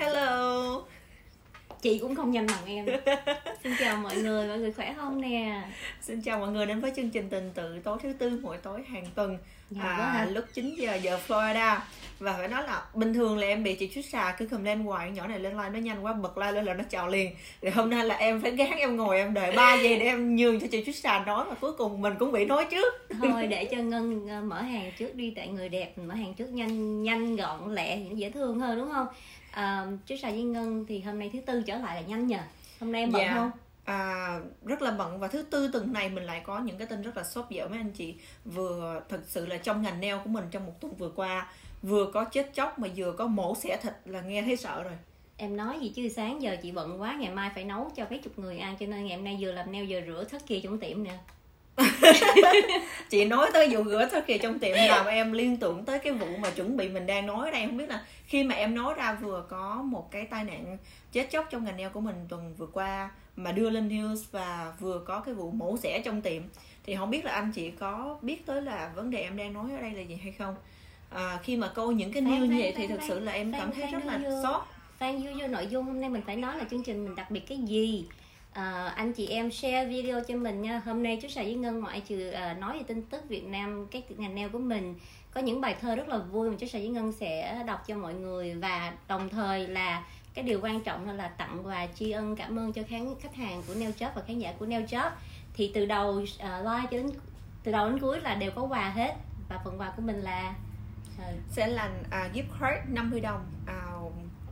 Hello. Chị cũng không nhanh bằng em. Xin chào mọi người mọi người khỏe không nè? Xin chào mọi người đến với chương trình tình tự tối thứ tư mỗi tối hàng tuần Dạ, à, lúc 9 giờ giờ Florida. Và phải nói là bình thường là em bị chị chút xà cứ cầm lên hoài nhỏ này lên like nó nhanh quá bật like lên là nó chào liền. Thì hôm nay là em phải gắng em ngồi em đợi 3 giây để em nhường cho chị chút xà nói và cuối cùng mình cũng bị nói trước. Thôi để cho ngân ờ, mở hàng trước đi tại người đẹp mở hàng trước nhanh nhanh gọn lẹ dễ thương hơn đúng không à, chú xà với ngân thì hôm nay thứ tư trở lại là nhanh nhờ. Hôm nay em bận Dạ. không? À, rất là bận. Và thứ tư tuần này mình lại có những cái tin rất là sốt dở. Mấy anh chị vừa thật sự là trong ngành nail của mình trong một tuần vừa qua vừa có chết chóc mà vừa có mổ xẻ thịt là nghe thấy sợ rồi. Em nói gì chứ sáng giờ chị bận quá ngày mai phải nấu cho mấy chục người ăn. Cho nên ngày hôm nay vừa làm nail vừa rửa thất kia trong tiệm nè chị nói tới vụ rửa thất kìa trong tiệm làm em liên tưởng tới cái vụ mà chuẩn bị mình đang nói ở đây. Không biết là khi mà em nói ra vừa có một cái tai nạn chết chóc trong ngành nail của mình tuần vừa qua mà đưa lên news và vừa có cái vụ mổ xẻ trong tiệm thì không biết là anh chị có biết tới là vấn đề em đang nói ở đây là gì hay không? À, khi mà câu những cái Khoan, news như khoan, vậy thì khoan, thực sự là em cảm thấy rất là sót Phan vô vô nội dung. Hôm nay mình phải nói là chương trình mình đặc biệt cái gì à, anh chị em share video cho mình nha. Hôm nay chú sài với Ngân ngoại trừ à, nói về tin tức Việt Nam các ngành nail của mình có những bài thơ rất là vui mà chú sài với Ngân sẽ đọc cho mọi người. Và đồng thời là cái điều quan trọng là tặng quà tri ân cảm ơn cho khán khách hàng của Nail Job và khán giả của Nail Job. Thì từ đầu à, live cho đến từ đầu đến cuối là đều có quà hết. Và phần quà của mình là à, sẽ là à, gift card 50 đồng à,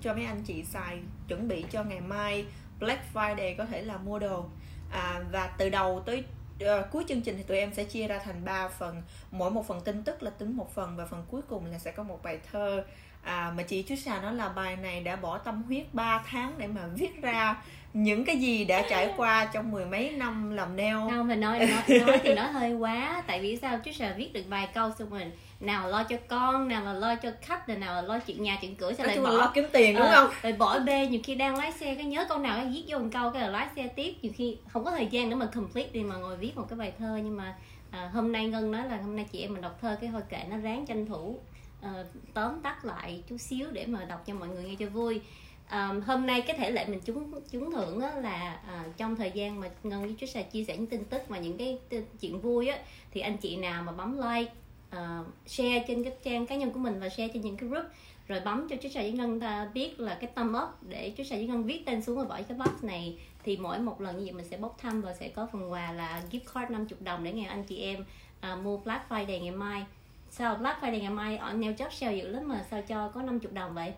cho mấy anh chị xài chuẩn bị cho ngày mai. Black Friday có thể là mua đồ. À, và từ đầu tới uh, cuối chương trình thì tụi em sẽ chia ra thành 3 phần. Mỗi một phần tin tức là tính một phần và phần cuối cùng là sẽ có một bài thơ. À, mà chị Trisha nói là bài này đã bỏ tâm huyết 3 tháng để mà viết ra những cái gì đã trải qua trong mười mấy năm làm nail. Không mình nói nói, nói thì nói hơi quá. Tại vì sao? Trisha viết được vài câu xong rồi nào lo cho con nào là lo cho khách nào là lo chuyện nhà chuyện cửa sao nói lại bỏ lo kiếm tiền đúng Ờ, không? rồi bỏ bê nhiều khi đang lái xe cái nhớ câu nào cái viết vô một câu cái là lái xe tiếp. Nhiều khi không có thời gian để mà complete đi mà ngồi viết một cái bài thơ nhưng mà à, hôm nay ngân nói là hôm nay chị em mình đọc thơ cái thôi kệ nó ráng tranh thủ ờ, tóm tắt lại chút xíu để mà đọc cho mọi người nghe cho vui. À, hôm nay cái thể lệ mình trúng trúng thưởng á, là à, trong thời gian mà ngân với Trisha chia sẻ những tin tức và những cái tin- chuyện vui á thì anh chị nào mà bấm like uh, share trên cái trang cá nhân của mình và share trên những cái group. Rồi bấm cho Trisha với Ngân ta biết là cái thumb up để Trisha với Ngân viết tên xuống và bỏ cái box này. Thì mỗi một lần như vậy mình sẽ bốc thăm và sẽ có phần quà là gift card 50 đồng để ngày anh chị em uh, mua Black Friday ngày mai. Sao Black Friday ngày mai ở Nail Job sale dữ lắm mà sao cho có 50 đồng vậy?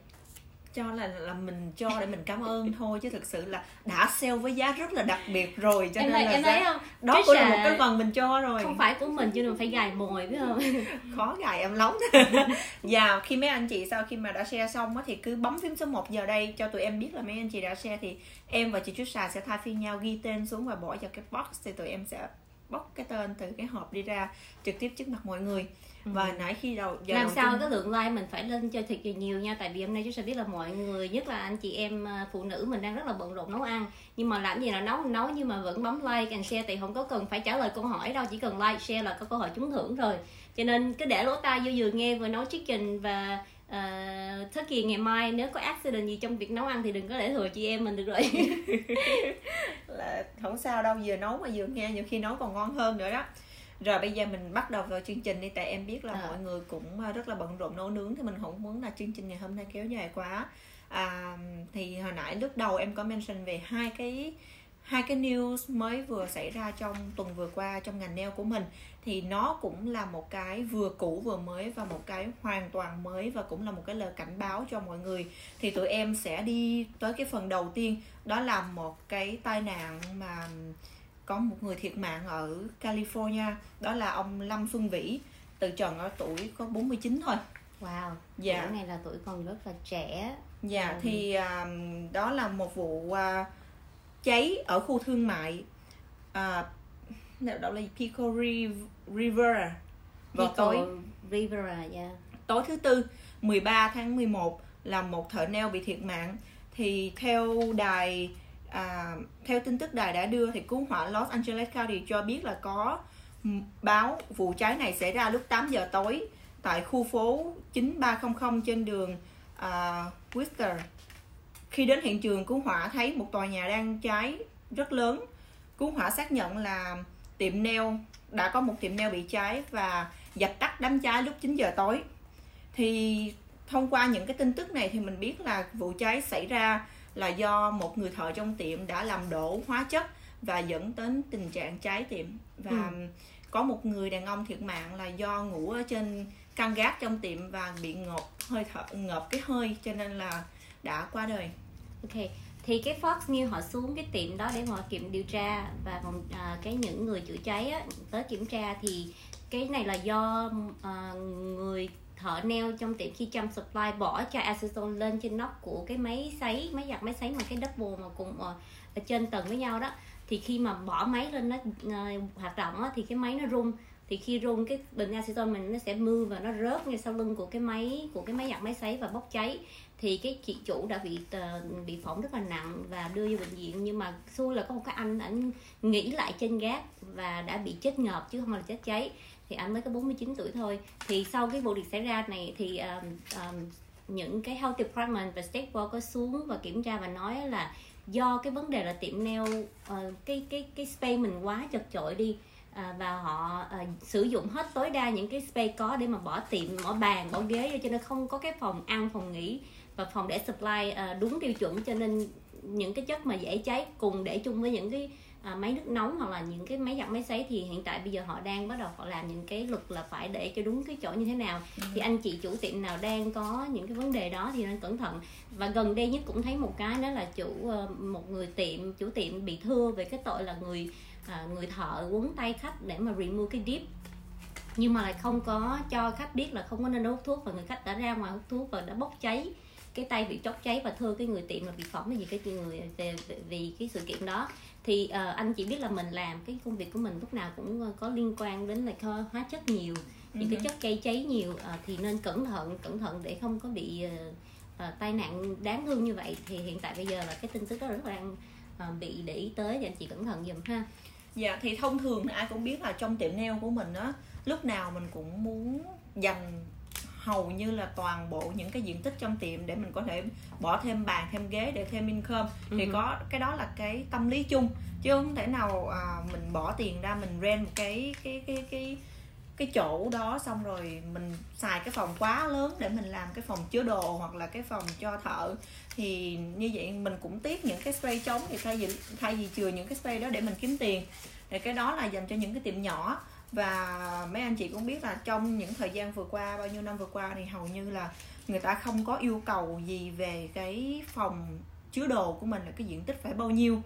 Cho là là mình cho để mình cảm ơn thôi chứ thực sự là đã sale với giá rất là đặc biệt rồi cho em nên là em giá- thấy không? đó Trisha cũng là một cái phần mình cho rồi. không phải của mình chứ đừng phải gài mồi biết không? Khó gài em lắm. Và khi mấy anh chị sau khi mà đã share xong á thì cứ bấm phím số 1 giờ đây cho tụi em biết là mấy anh chị đã share thì em và chị Trisha sẽ thay phiên nhau ghi tên xuống và bỏ vào cái box thì tụi em sẽ bóc cái tên từ cái hộp đi ra trực tiếp trước mặt mọi người và nãy khi đầu giờ làm đầu sao cái lượng like mình phải lên cho thật nhiều nha tại vì hôm nay chúng ta biết là mọi người nhất là anh chị em à, phụ nữ mình đang rất là bận rộn nấu ăn. Nhưng mà làm gì là nấu nấu nhưng mà vẫn bấm like and share thì không có cần phải trả lời câu hỏi đâu chỉ cần like share là có cơ hội trúng thưởng rồi. Cho nên cứ để lỗ tai vô vừa nghe vừa nấu chicken và uh, thất kỳ ngày mai. Nếu có accident gì trong việc nấu ăn thì đừng có để thừa chị em mình được rồi. Là không sao đâu vừa nấu mà vừa nghe nhiều khi nấu còn ngon hơn nữa đó rồi bây giờ mình bắt đầu vào chương trình đi tại em biết là À. mọi người cũng à, rất là bận rộn nấu nướng thì mình không muốn là chương trình ngày hôm nay kéo dài quá. À, thì hồi nãy lúc đầu em có mention về hai cái hai cái news mới vừa xảy ra trong tuần vừa qua trong ngành nail của mình. Thì nó cũng là một cái vừa cũ vừa mới và một cái hoàn toàn mới và cũng là một cái lời cảnh báo cho mọi người. Thì tụi em sẽ đi tới cái phần đầu tiên đó là một cái tai nạn mà có một người thiệt mạng ở California đó là ông Lâm Xuân Vĩ từ trần ở tuổi có 49 thôi wow Dạ. tuổi này là tuổi còn rất là trẻ Dạ Ừ. thì à, đó là một vụ à, cháy ở khu thương mại à, đó là Pico Ri- River vào Pico tối Rivera yeah. tối thứ tư 13 tháng 11 là một thợ nail bị thiệt mạng thì theo đài à, theo tin tức đài đã đưa thì cứu hỏa Los Angeles County cho biết là có báo vụ cháy này xảy ra lúc 8 giờ tối tại khu phố 9300 trên đường à, Whisker. khi đến hiện trường cứu hỏa thấy một tòa nhà đang cháy rất lớn cứu hỏa xác nhận là tiệm nail đã có một tiệm nail bị cháy và dập tắt đám cháy lúc 9 giờ tối thì thông qua những cái tin tức này thì mình biết là vụ cháy xảy ra là do một người thợ trong tiệm đã làm đổ hóa chất và dẫn đến tình trạng cháy tiệm và ừ. có một người đàn ông thiệt mạng là do ngủ ở trên căn gác trong tiệm và bị ngộp hơi thở ngộp cái hơi cho nên là đã qua đời ok thì cái Fox News họ xuống cái tiệm đó để họ kiểm điều tra và còn à, cái những người chữa cháy á, tới kiểm tra thì cái này là do à, người thợ neo trong tiệm khi chăm supply bỏ cho acetone lên trên nóc của cái máy sấy máy giặt máy sấy mà cái double mà cùng ờ, ở, trên tầng với nhau đó. Thì khi mà bỏ máy lên nó ờ, hoạt động á, thì cái máy nó rung. Thì khi rung cái bình acetone mình nó sẽ mưa và nó rớt ngay sau lưng của cái máy của cái máy giặt máy sấy và bốc cháy. Thì cái chị chủ đã bị uh, bị phỏng rất là nặng và đưa vô bệnh viện. Nhưng mà xui là có một cái anh ảnh nghĩ lại trên gác và đã bị chết ngợp chứ không phải là chết cháy thì anh mới có 49 tuổi thôi. Thì sau cái vụ việc xảy ra này thì um, um, những cái health department và state board có xuống và kiểm tra và nói là do cái vấn đề là tiệm nail uh, cái cái cái space mình quá chật chội đi à, và họ à, sử dụng hết tối đa những cái space có để mà bỏ tiệm bỏ bàn bỏ ghế cho nên không có cái phòng ăn phòng nghỉ và phòng để supply à, đúng tiêu chuẩn cho nên những cái chất mà dễ cháy cùng để chung với những cái à, máy nước nóng hoặc là những cái máy giặt máy sấy thì hiện tại bây giờ họ đang bắt đầu họ làm những cái luật là phải để cho đúng cái chỗ như thế nào. Ừ. thì anh chị chủ tiệm nào đang có những cái vấn đề đó thì nên cẩn thận. Và gần đây nhất cũng thấy một cái đó là chủ uh, một người tiệm chủ tiệm bị thưa về cái tội là người uh, người thợ quấn tay khách để mà remove cái dip nhưng mà lại không có cho khách biết là không có nên hút thuốc và người khách đã ra ngoài hút thuốc và đã bốc cháy cái tay bị chốc cháy và thưa cái người tiệm là bị phỏng cái gì cái người về vì cái sự kiện đó thì uh, anh chỉ biết là mình làm cái công việc của mình lúc nào cũng ờ, có liên quan đến là hóa chất nhiều những uh-huh. cái ừ chất gây cháy nhiều uh, thì nên cẩn thận cẩn thận để không có bị uh, uh, tai nạn đáng thương như vậy thì hiện tại bây giờ là cái tin tức đó rất là đang uh, bị để ý tới thì anh chị cẩn thận dùm ha dạ thì thông thường ai cũng biết là trong tiệm nail của mình á lúc nào mình cũng muốn dành hầu như là toàn bộ những cái diện tích trong tiệm để mình có thể bỏ thêm bàn thêm ghế để thêm income uh-huh. thì ừ. có cái đó là cái tâm lý chung chứ không thể nào à, mình bỏ tiền ra mình rent một cái cái cái cái cái chỗ đó xong rồi mình xài cái phòng quá lớn để mình làm cái phòng chứa đồ hoặc là cái phòng cho thợ. Thì như vậy mình cũng tiếc những cái spray trống thì thay vì thay vì chừa những cái spray đó để mình kiếm tiền. Thì cái đó là dành cho những cái tiệm nhỏ và mấy anh chị cũng biết là trong những thời gian vừa qua bao nhiêu năm vừa qua thì hầu như là người ta không có yêu cầu gì về cái phòng chứa đồ của mình là cái diện tích phải bao nhiêu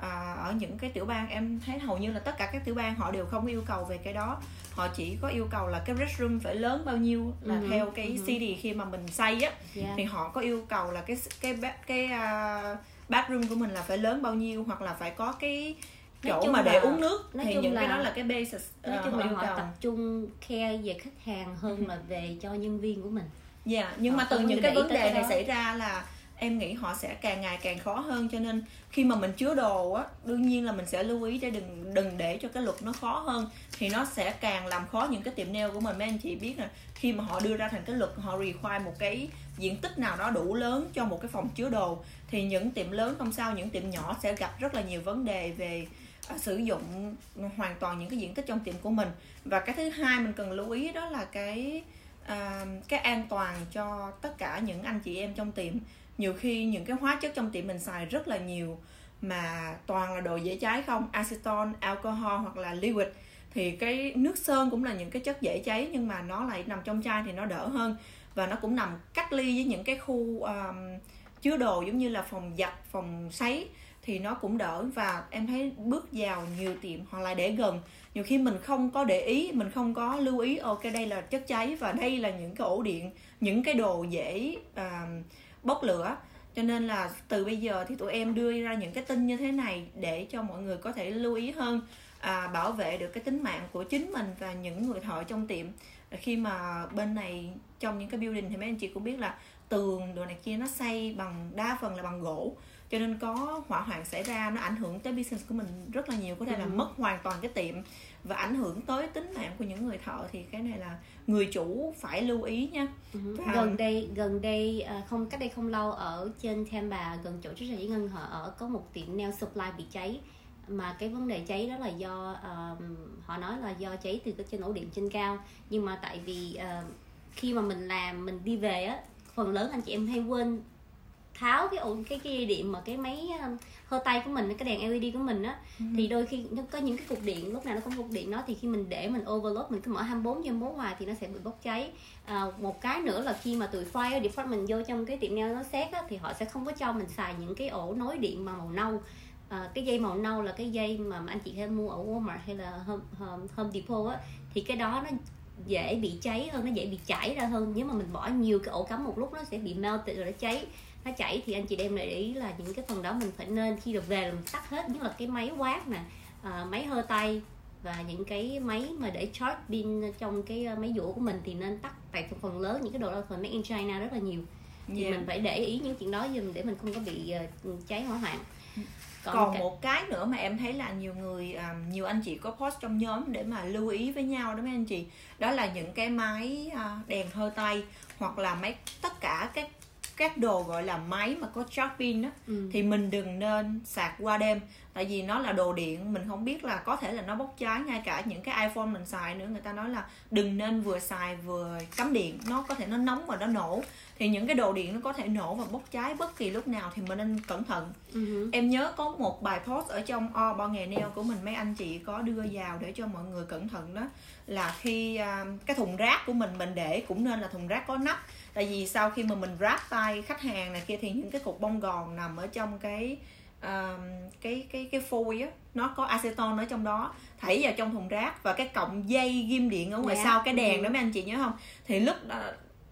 à, ở những cái tiểu bang em thấy hầu như là tất cả các tiểu bang họ đều không yêu cầu về cái đó họ chỉ có yêu cầu là cái restroom phải lớn bao nhiêu là uh-huh, theo cái uh-huh. CD khi mà mình xây á yeah. thì họ có yêu cầu là cái cái cái, cái uh, bathroom của mình là phải lớn bao nhiêu hoặc là phải có cái chỗ mà để uống nước nói thì chung những là, cái đó là cái basic nói chung uh, là họ cầu. tập trung care về khách hàng hơn là về cho nhân viên của mình. Dạ yeah, nhưng họ mà từ những cái vấn đề này xảy ra là em nghĩ họ sẽ càng ngày càng khó hơn cho nên khi mà mình chứa đồ á đương nhiên là mình sẽ lưu ý để đừng đừng để cho cái luật nó khó hơn thì nó sẽ càng làm khó những cái tiệm nail của mình. Mấy anh chị biết là khi mà họ đưa ra thành cái luật họ require một cái diện tích nào đó đủ lớn cho một cái phòng chứa đồ thì những tiệm lớn không sao những tiệm nhỏ sẽ gặp rất là nhiều vấn đề về À, sử dụng hoàn toàn những cái diện tích trong tiệm của mình. Và cái thứ hai mình cần lưu ý đó là cái à, cái an toàn cho tất cả những anh chị em trong tiệm. Nhiều khi những cái hóa chất trong tiệm mình xài rất là nhiều mà toàn là đồ dễ cháy không? Acetone alcohol hoặc là liquid. Thì cái nước sơn cũng là những cái chất dễ cháy nhưng mà nó lại nằm trong chai thì nó đỡ hơn. Và nó cũng nằm cách ly với những cái khu um, chứa đồ giống như là phòng giặt phòng sấy thì nó cũng đỡ và em thấy bước vào nhiều tiệm hoặc là để gần. Nhiều khi mình không có để ý mình không có lưu ý ok đây là chất cháy và đây là những cái ổ điện những cái đồ dễ uh, bốc lửa. Cho nên là từ bây giờ thì tụi em đưa ra những cái tin như thế này để cho mọi người có thể lưu ý hơn à, bảo vệ được cái tính mạng của chính mình và những người thợ trong tiệm. Khi mà bên này trong những cái building thì mấy anh chị cũng biết là tường đồ này kia nó xây bằng đa phần là bằng gỗ cho nên có hỏa hoạn xảy ra nó ảnh hưởng tới business của mình rất là nhiều có thể là Ừ. mất hoàn toàn cái tiệm và ảnh hưởng tới tính mạng của những người thợ thì cái này là người chủ phải lưu ý nha Ừ. Và- gần đây gần đây à, không cách đây không lâu ở trên Tampa gần chỗ sở chỉ ngân họ ở có một tiệm nail supply bị cháy mà cái vấn đề cháy đó là do um, họ nói là do cháy từ cái trên ổ điện trên cao nhưng mà tại vì uh, khi mà mình làm mình đi về á phần lớn anh chị em hay quên tháo cái ổ cái cái dây điện mà cái máy um, hơ tay của mình cái đèn LED của mình á thì đôi khi nó có những cái cục điện lúc nào nó có cục điện đó thì khi mình để mình overload mình cứ mở 24 trên 24 hoài thì nó sẽ bị bốc cháy. À, một cái nữa là khi mà tụi fire department vô trong cái tiệm nail nó xét á, thì họ sẽ không có cho mình xài những cái ổ nối điện mà màu nâu. À, cái dây màu nâu là cái dây mà, mà anh chị hay mua ở Walmart hay là Home, Home, Home Depot á thì cái đó nó dễ bị cháy hơn nó dễ bị chảy ra hơn. Nếu mà mình bỏ nhiều cái ổ cắm một lúc nó sẽ bị melted rồi nó cháy nó chảy thì anh chị đem lại để ý là những cái phần đó mình phải nên khi được về là mình tắt hết nhất là cái máy quát nè à, máy hơ tay và những cái máy mà để charge pin trong cái ờ, máy dũa của mình thì nên tắt tại phần lớn những cái đồ đó phần made in China rất là nhiều. Thì Yeah. mình phải để ý những chuyện đó dùm để mình không có bị ờ, cháy hỏa hoạn. Còn cái- một cái nữa mà em thấy là nhiều người à, nhiều anh chị có post trong nhóm để mà lưu ý với nhau đó mấy anh chị đó là những cái máy à, đèn hơi tay hoặc là máy tất cả các các đồ gọi là máy mà có charge pin đó ừ. thì mình đừng nên sạc qua đêm tại vì nó là đồ điện mình không biết là có thể là nó bốc cháy ngay cả những cái iPhone mình xài nữa người ta nói là đừng nên vừa xài vừa cắm điện nó có thể nó nóng và nó nổ thì những cái đồ điện nó có thể nổ và bốc cháy bất kỳ lúc nào thì mình nên cẩn thận Ừ. em nhớ có một bài post ở trong o bo nghề nail của mình mấy anh chị có đưa vào để cho mọi người cẩn thận đó là khi à, cái thùng rác của mình mình để cũng nên là thùng rác có nắp tại vì sau khi mà mình ráp tay khách hàng này kia thì những cái cục bông gòn nằm ở trong cái à, cái cái cái phôi á nó có acetone ở trong đó thảy vào trong thùng rác và cái cọng dây ghim điện ở ngoài Dạ. sau cái đèn Ừ. đó mấy anh chị nhớ không thì lúc đó,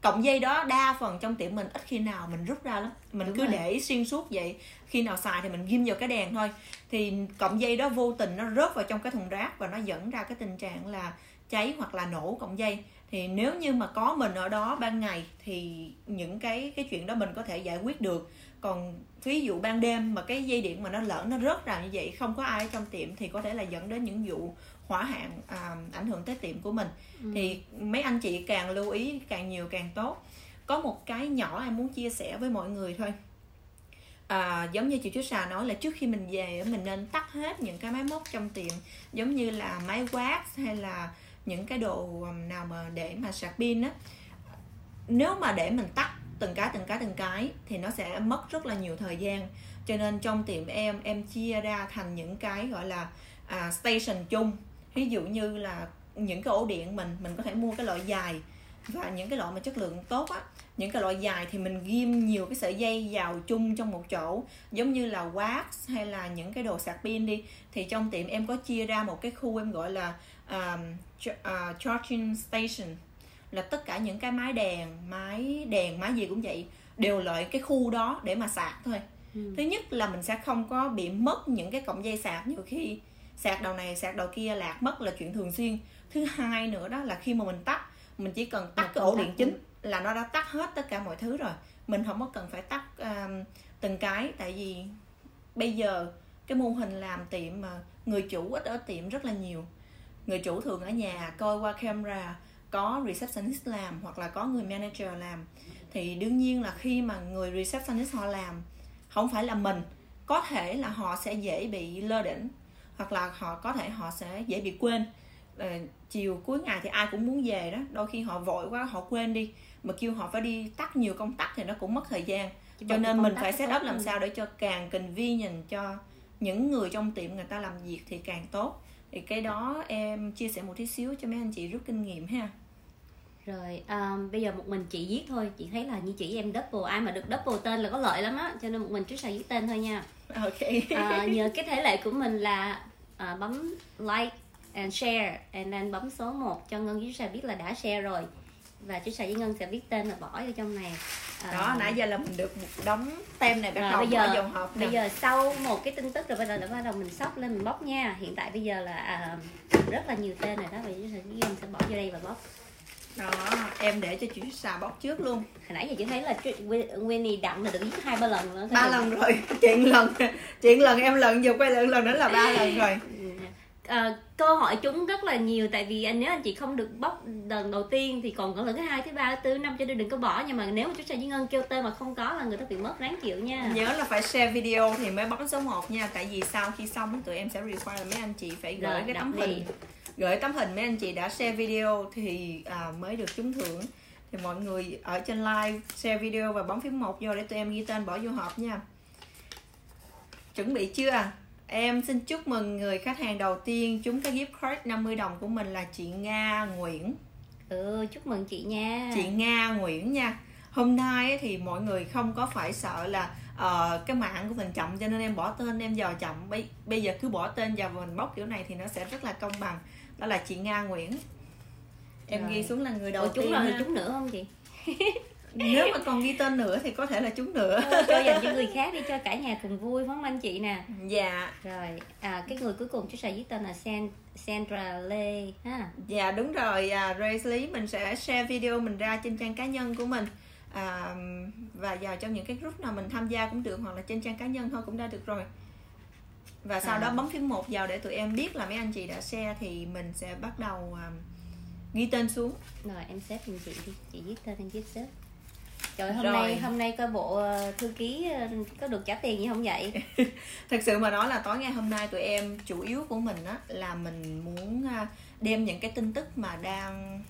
cọng dây đó đa phần trong tiệm mình ít khi nào mình rút ra lắm mình Đúng cứ rồi. để xuyên suốt vậy khi nào xài thì mình ghim vào cái đèn thôi thì cọng dây đó vô tình nó rớt vào trong cái thùng rác và nó dẫn ra cái tình trạng là cháy hoặc là nổ cọng dây thì nếu như mà có mình ở đó ban ngày thì những cái cái chuyện đó mình có thể giải quyết được. Còn ví dụ ban đêm mà cái dây điện mà nó lỡ nó rớt ra như vậy không có ai ở trong tiệm thì có thể là dẫn đến những vụ hỏa hạn à, ảnh hưởng tới tiệm của mình. Ừ. thì mấy anh chị càng lưu ý càng nhiều càng tốt. Có một cái nhỏ em muốn chia sẻ với mọi người thôi. À, giống như chị Trisha nói là trước khi mình về mình nên tắt hết những cái máy móc trong tiệm. Giống như là máy quát hay là những cái đồ um, nào mà để mà sạc pin á nếu mà để mình tắt từng cái từng cái từng cái thì nó sẽ mất rất là nhiều thời gian. Cho nên trong tiệm em em chia ra thành những cái gọi là à, station chung. Ví dụ như là những cái ổ điện mình mình có thể mua cái loại dài và những cái loại mà chất lượng tốt á. Những cái loại dài thì mình ghim nhiều cái sợi dây vào chung trong một chỗ. Giống như là wax hay là những cái đồ sạc pin đi. Thì trong tiệm em có chia ra một cái khu em gọi là um, à, charging station là tất cả những cái máy đèn máy đèn máy gì cũng vậy đều lợi cái khu đó để mà sạc thôi. Ừ. thứ nhất là mình sẽ không có bị mất những cái cọng dây sạc. Nhiều khi sạc đầu này sạc đầu kia lạc mất là chuyện thường xuyên. Thứ hai nữa đó là khi mà mình tắt mình chỉ cần tắt cái ổ điện chính là nó đã tắt hết tất cả mọi thứ rồi. Mình không có cần phải tắt um, từng cái. Tại vì bây giờ cái mô hình làm tiệm mà người chủ ít ở tiệm rất là nhiều người chủ thường ở nhà coi qua camera có receptionist làm hoặc là có người manager làm. Thì đương nhiên là khi mà người receptionist họ làm không phải là mình có thể là họ sẽ dễ bị lơ đỉnh hoặc là họ có thể họ sẽ dễ bị quên. Ờ, chiều cuối ngày thì ai cũng muốn về đó đôi khi họ vội quá họ quên đi mà kêu họ phải đi tắt nhiều công tắc thì nó cũng mất thời gian. Chỉ cho nên mình phải set up làm sao để cho càng convenient cho những người trong tiệm người ta làm việc thì càng tốt thì cái đó em chia sẻ một tí xíu cho mấy anh chị rút kinh nghiệm ha. Rồi um, bây giờ một mình chị viết thôi. Chị thấy là như chị em double ai mà được double tên là có lợi lắm á cho nên một mình trước sau viết tên thôi nha. Ok. À, nhờ cái thể lệ của mình là à, bấm like and share and then bấm số 1 cho ngân Trà biết là đã share rồi và chú Trà với ngân sẽ viết tên và bỏ vào trong này. À, đó nãy giờ là mình được một đống tem này bắt đầu bây bỏ giờ- vào hộp bây giờ sau một cái tin tức rồi bây giờ là bắt đầu mình sóc lên mình bóc nha. Hiện tại bây giờ là à, rất là nhiều tên rồi đó và chú Trà với ngân sẽ bỏ vô đây và bóc. Đó em để cho chị xà bóc trước luôn. Hồi nãy giờ chị thấy là Winnie đặng là được giết hai ba lần nữa ba lần rồi chuyện lần chuyện lần em lần vừa quay lại lần đó là ba lần rồi à, cơ hội chúng rất là nhiều tại vì nếu anh chị không được bóc lần đầu tiên thì còn có lần thứ hai thứ ba thứ tư năm cho nên đừng có bỏ. Nhưng mà nếu mà chúng ta với ngân kêu tên mà không có là người ta bị mất ráng chịu nha. Nhớ là phải share video thì mới bấm số 1 nha. Tại vì sau khi xong tụi em sẽ require mấy anh chị phải gửi Rồi, cái tấm đi. hình. Gửi tấm hình mấy anh chị đã share video thì à, mới được trúng thưởng. Thì mọi người ở trên live share video và bấm phím một vô để tụi em ghi tên bỏ vô hộp nha. Chuẩn bị chưa em xin chúc mừng người khách hàng đầu tiên. Trúng cái gift card 50 đồng của mình là chị Nga Nguyễn. Ừ chúc mừng chị nha. Chị Nga Nguyễn nha. Hôm nay thì mọi người không có phải sợ là ờ, cái mạng của mình chậm cho nên em bỏ tên em dò chậm. Bây, bây giờ cứ bỏ tên vào và mình bóc kiểu này thì nó sẽ rất là công bằng. Đó là chị Nga Nguyễn. Em Rồi. ghi xuống là người đầu Ủa, chúng tiên rồi thì ha. chúng nữa không chị nếu mà còn ghi tên nữa thì có thể là chúng nữa. Thôi, cho dành cho người khác đi cho cả nhà cùng vui phải không anh chị nè? Dạ. Rồi à, cái người cuối cùng chúng ta viết tên là San, Sandra Lê ha? Dạ đúng rồi. À, Grace Lý mình sẽ share video mình ra trên trang cá nhân của mình. À, và vào trong những cái group nào mình tham gia cũng được hoặc là trên trang cá nhân thôi cũng đã được rồi. Và sau À. đó bấm phím một vào để tụi em biết là mấy anh chị đã share thì mình sẽ bắt đầu à, ghi tên xuống. Rồi em xếp giùm chị đi. Chị viết tên em viết xếp trời hôm Rồi. nay hôm nay coi bộ ờ, thư ký ờ, có được trả tiền gì không vậy? Thật sự mà nói là tối ngày hôm nay tụi em chủ yếu của mình á là mình muốn à, đem những cái tin tức mà đang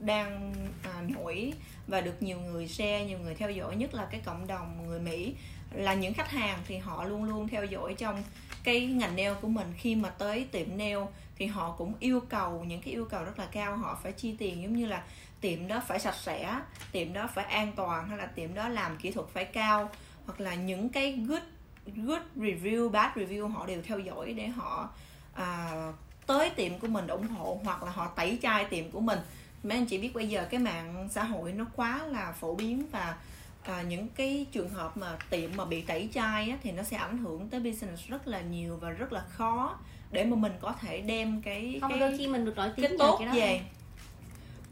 đang à, nổi và được nhiều người share nhiều người theo dõi nhất là cái cộng đồng người mỹ. Là những khách hàng thì họ luôn luôn theo dõi trong cái ngành nail của mình. Khi mà tới tiệm nail thì họ cũng yêu cầu những cái yêu cầu rất là cao họ phải chi tiền giống như là tiệm đó phải sạch sẽ tiệm đó phải an toàn hay là tiệm đó làm kỹ thuật phải cao hoặc là những cái good good review bad review họ đều theo dõi để họ à, tới tiệm của mình ủng hộ hoặc là họ tẩy chai tiệm của mình. Mấy anh chị biết bây giờ cái mạng xã hội nó quá là phổ biến và à, những cái trường hợp mà tiệm mà bị tẩy chai á, thì nó sẽ ảnh hưởng tới business rất là nhiều và rất là khó để mà mình có thể đem cái không cái, đôi khi mình được nổi tiếng cái tốt cái đó. về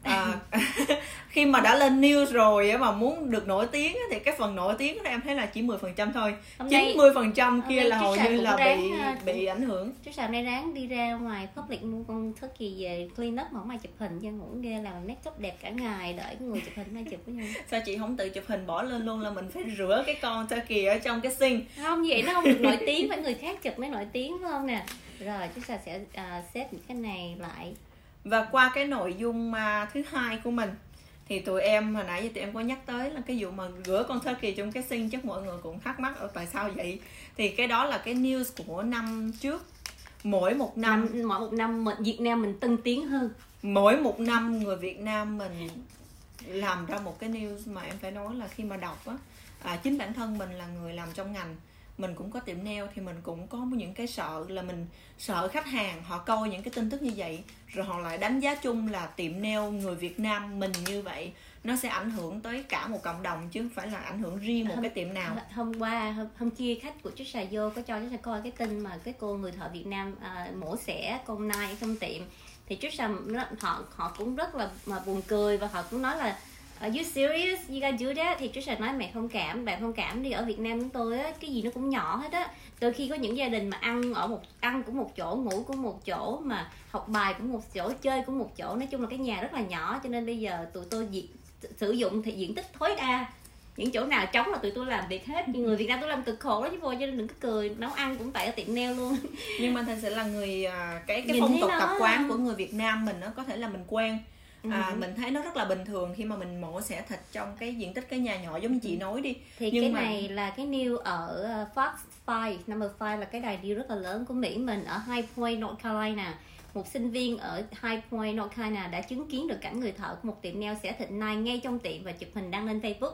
à, khi mà đã lên news rồi mà muốn được nổi tiếng thì cái phần nổi tiếng đó em thấy là chỉ 10% thôi. Hôm nay- 90% kia hôm nay là hầu như là ráng, bị à, bị ảnh hưởng. Chứ sao nay ráng đi ra ngoài public mua con thức gì về clean up mà ai chụp hình cho ngủ ghê làm make up đẹp cả ngày đợi người chụp hình ai chụp với nhau. Sao chị không tự chụp hình bỏ lên luôn là mình phải rửa cái con turkey ở trong cái sink. Không vậy nó không được nổi tiếng phải người khác chụp mới nổi tiếng phải không nè? Rồi chúng ta sẽ à, xếp những cái này lại và qua cái nội dung mà thứ hai của mình thì tụi em hồi nãy giờ tụi em có nhắc tới là cái vụ mà rửa con turkey trong cái sink chắc mọi người cũng thắc mắc ở tại sao vậy? Thì cái đó là cái news của năm trước. Mỗi một năm năm mỗi một năm mình Việt Nam mình tân tiến hơn. Mỗi một năm người Việt Nam mình làm ra một cái news mà em phải nói là khi mà đọc á à, chính bản thân mình là người làm trong ngành mình cũng có tiệm nail thì mình cũng có những cái sợ là mình sợ khách hàng họ coi những cái tin tức như vậy rồi họ lại đánh giá chung là tiệm nail người Việt Nam mình như vậy nó sẽ ảnh hưởng tới cả một cộng đồng chứ không phải là ảnh hưởng riêng một cái tiệm nào. hôm qua hôm, hôm kia khách của Trisha vô có cho Trisha coi cái tin mà cái cô người thợ Việt Nam à, mổ xẻ con nai ở trong tiệm. Thì Trisha nó- họ họ cũng rất là mà buồn cười và họ cũng nói là Are you serious? You guys do that? Thì Trisha nói mẹ thông cảm, bạn thông cảm đi ở Việt Nam chúng tôi á, cái gì nó cũng nhỏ hết á. Đôi khi có những gia đình mà ăn ở một ăn cũng một chỗ, ngủ cũng một chỗ mà học bài cũng một chỗ, chơi cũng một chỗ. Nói chung là cái nhà rất là nhỏ cho nên bây giờ tụi tôi diện, sử dụng thì diện tích tối đa những chỗ nào trống là tụi tôi làm việc hết người Việt Nam tôi làm cực khổ đó chứ vô cho nên đừng có cười nấu ăn cũng tại ở tiệm nail luôn nhưng mà thật sự là người à, cái cái Nhìn phong tục tập quán của người Việt Nam mình nó có thể là mình quen à, Ừ. mình thấy nó rất là bình thường khi mà mình mổ xẻ thịt trong cái diện tích cái nhà nhỏ giống như chị nói đi. Thì Nhưng cái mà- này là cái news ở uh, Fox 5 number 5 là cái đài deal rất là lớn của Mỹ. Mình ở High Point North Carolina. Một sinh viên ở High Point North Carolina đã chứng kiến được cảnh người thợ của một tiệm nail xẻ thịt nai ngay trong tiệm và chụp hình đăng lên Facebook.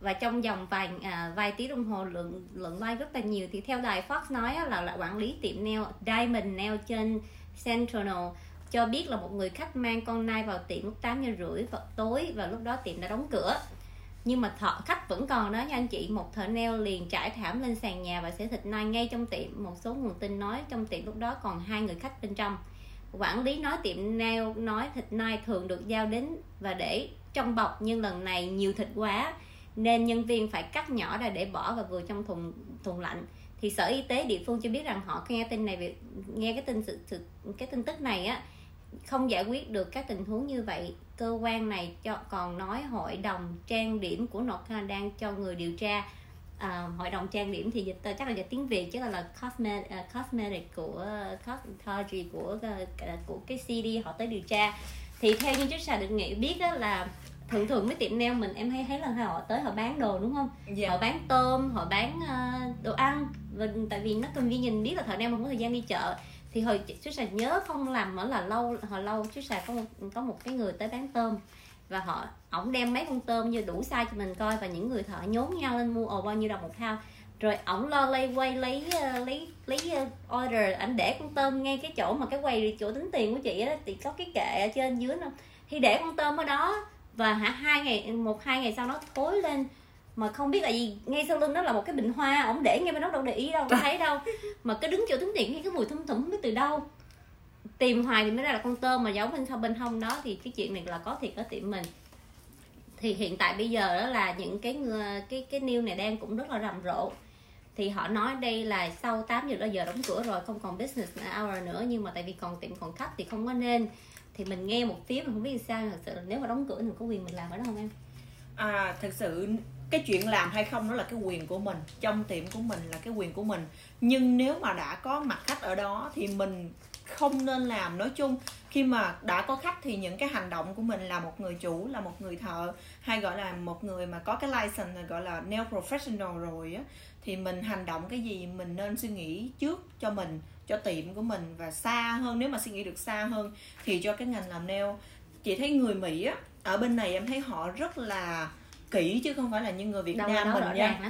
Và trong vòng vài à, vài tiếng đồng hồ lượng lượng like rất là nhiều. Thì theo đài Fox nói á, là, là quản lý tiệm nail Diamond Nail trên Central cho biết là một người khách mang con nai vào tiệm lúc 8 giờ rưỡi vào tối và lúc đó tiệm đã đóng cửa. Nhưng mà thợ khách vẫn còn đó nha anh chị một thợ neo liền trải thảm lên sàn nhà và xẻ thịt nai ngay trong tiệm. Một số nguồn tin nói trong tiệm lúc đó còn hai người khách bên trong. Quản lý nói tiệm neo nói thịt nai thường được giao đến và để trong bọc nhưng lần này nhiều thịt quá nên nhân viên phải cắt nhỏ ra để bỏ vào vừa trong thùng thùng lạnh. Thì sở y tế địa phương cho biết rằng họ nghe tin này nghe cái tin sự, sự cái tin tức này á không giải quyết được các tình huống như vậy cơ quan này cho còn nói hội đồng trang điểm của North Carolina đang cho người điều tra à, hội đồng trang điểm thì dịch chắc là dịch tiếng việt chứ là, là cosmetic, uh, cosmetic của cosmetology của uh, của cái CD họ tới điều tra thì theo như chúng ta được nghĩ biết đó là thường thường mấy tiệm nail mình em hay thấy là họ tới họ bán đồ đúng không yeah. Dạ. họ bán tôm họ bán uh, đồ ăn và tại vì nó cần nhìn biết là thợ nail mình không có thời gian đi chợ thì hồi chú sài nhớ không làm ở là lâu, hồi lâu chú sài có một có một cái người tới bán tôm. Và họ, ổng đem mấy con tôm như đủ size cho mình coi và những người thợ nhốn nhau lên mua ồ, bao nhiêu đồng một thao. Rồi ổng lo lay quay lấy ờ, lấy lấy ờ, order ảnh để con tôm ngay cái chỗ mà cái quầy, chỗ tính tiền của chị đó thì có cái kệ ở trên dưới nó thì để con tôm ở đó và hả, hai ngày, một, hai ngày sau nó thối lên mà không biết là gì ngay sau lưng đó là một cái bình hoa ổng để ngay bên đó đâu để ý đâu có thấy đâu. Mà cái đứng chỗ tính tiền hay cái mùi thum thủm biết từ đâu. Tìm hoài thì mới ra là con tôm mà giấu bên sau bên hông đó thì cái chuyện này là có thiệt ở tiệm mình. Thì hiện tại bây giờ đó là những cái cái cái news này đang cũng rất là rầm rộ. Thì họ nói đây là sau 8 giờ đó giờ đóng cửa rồi không còn business hour nữa nhưng mà tại vì còn tiệm còn khách thì không có nên. Thì mình nghe một phía mình không biết sao thật sự là nếu mà đóng cửa thì mình có quyền mình làm ở đó không em? À thật sự cái chuyện làm hay không đó là cái quyền của mình, trong tiệm của mình là cái quyền của mình. Nhưng nếu mà đã có mặt khách ở đó thì mình không nên làm. Nói chung, khi mà đã có khách thì những cái hành động của mình là một người chủ, là một người thợ, hay gọi là một người mà có cái license, gọi là nail professional rồi á, thì mình hành động cái gì mình nên suy nghĩ trước cho mình, cho tiệm của mình. Và xa hơn, nếu mà suy nghĩ được xa hơn thì cho cái ngành làm nail. Chị thấy người mỹ á, ở bên này em thấy họ rất là kỹ chứ không phải là như người Việt đâu, Nam mình nha.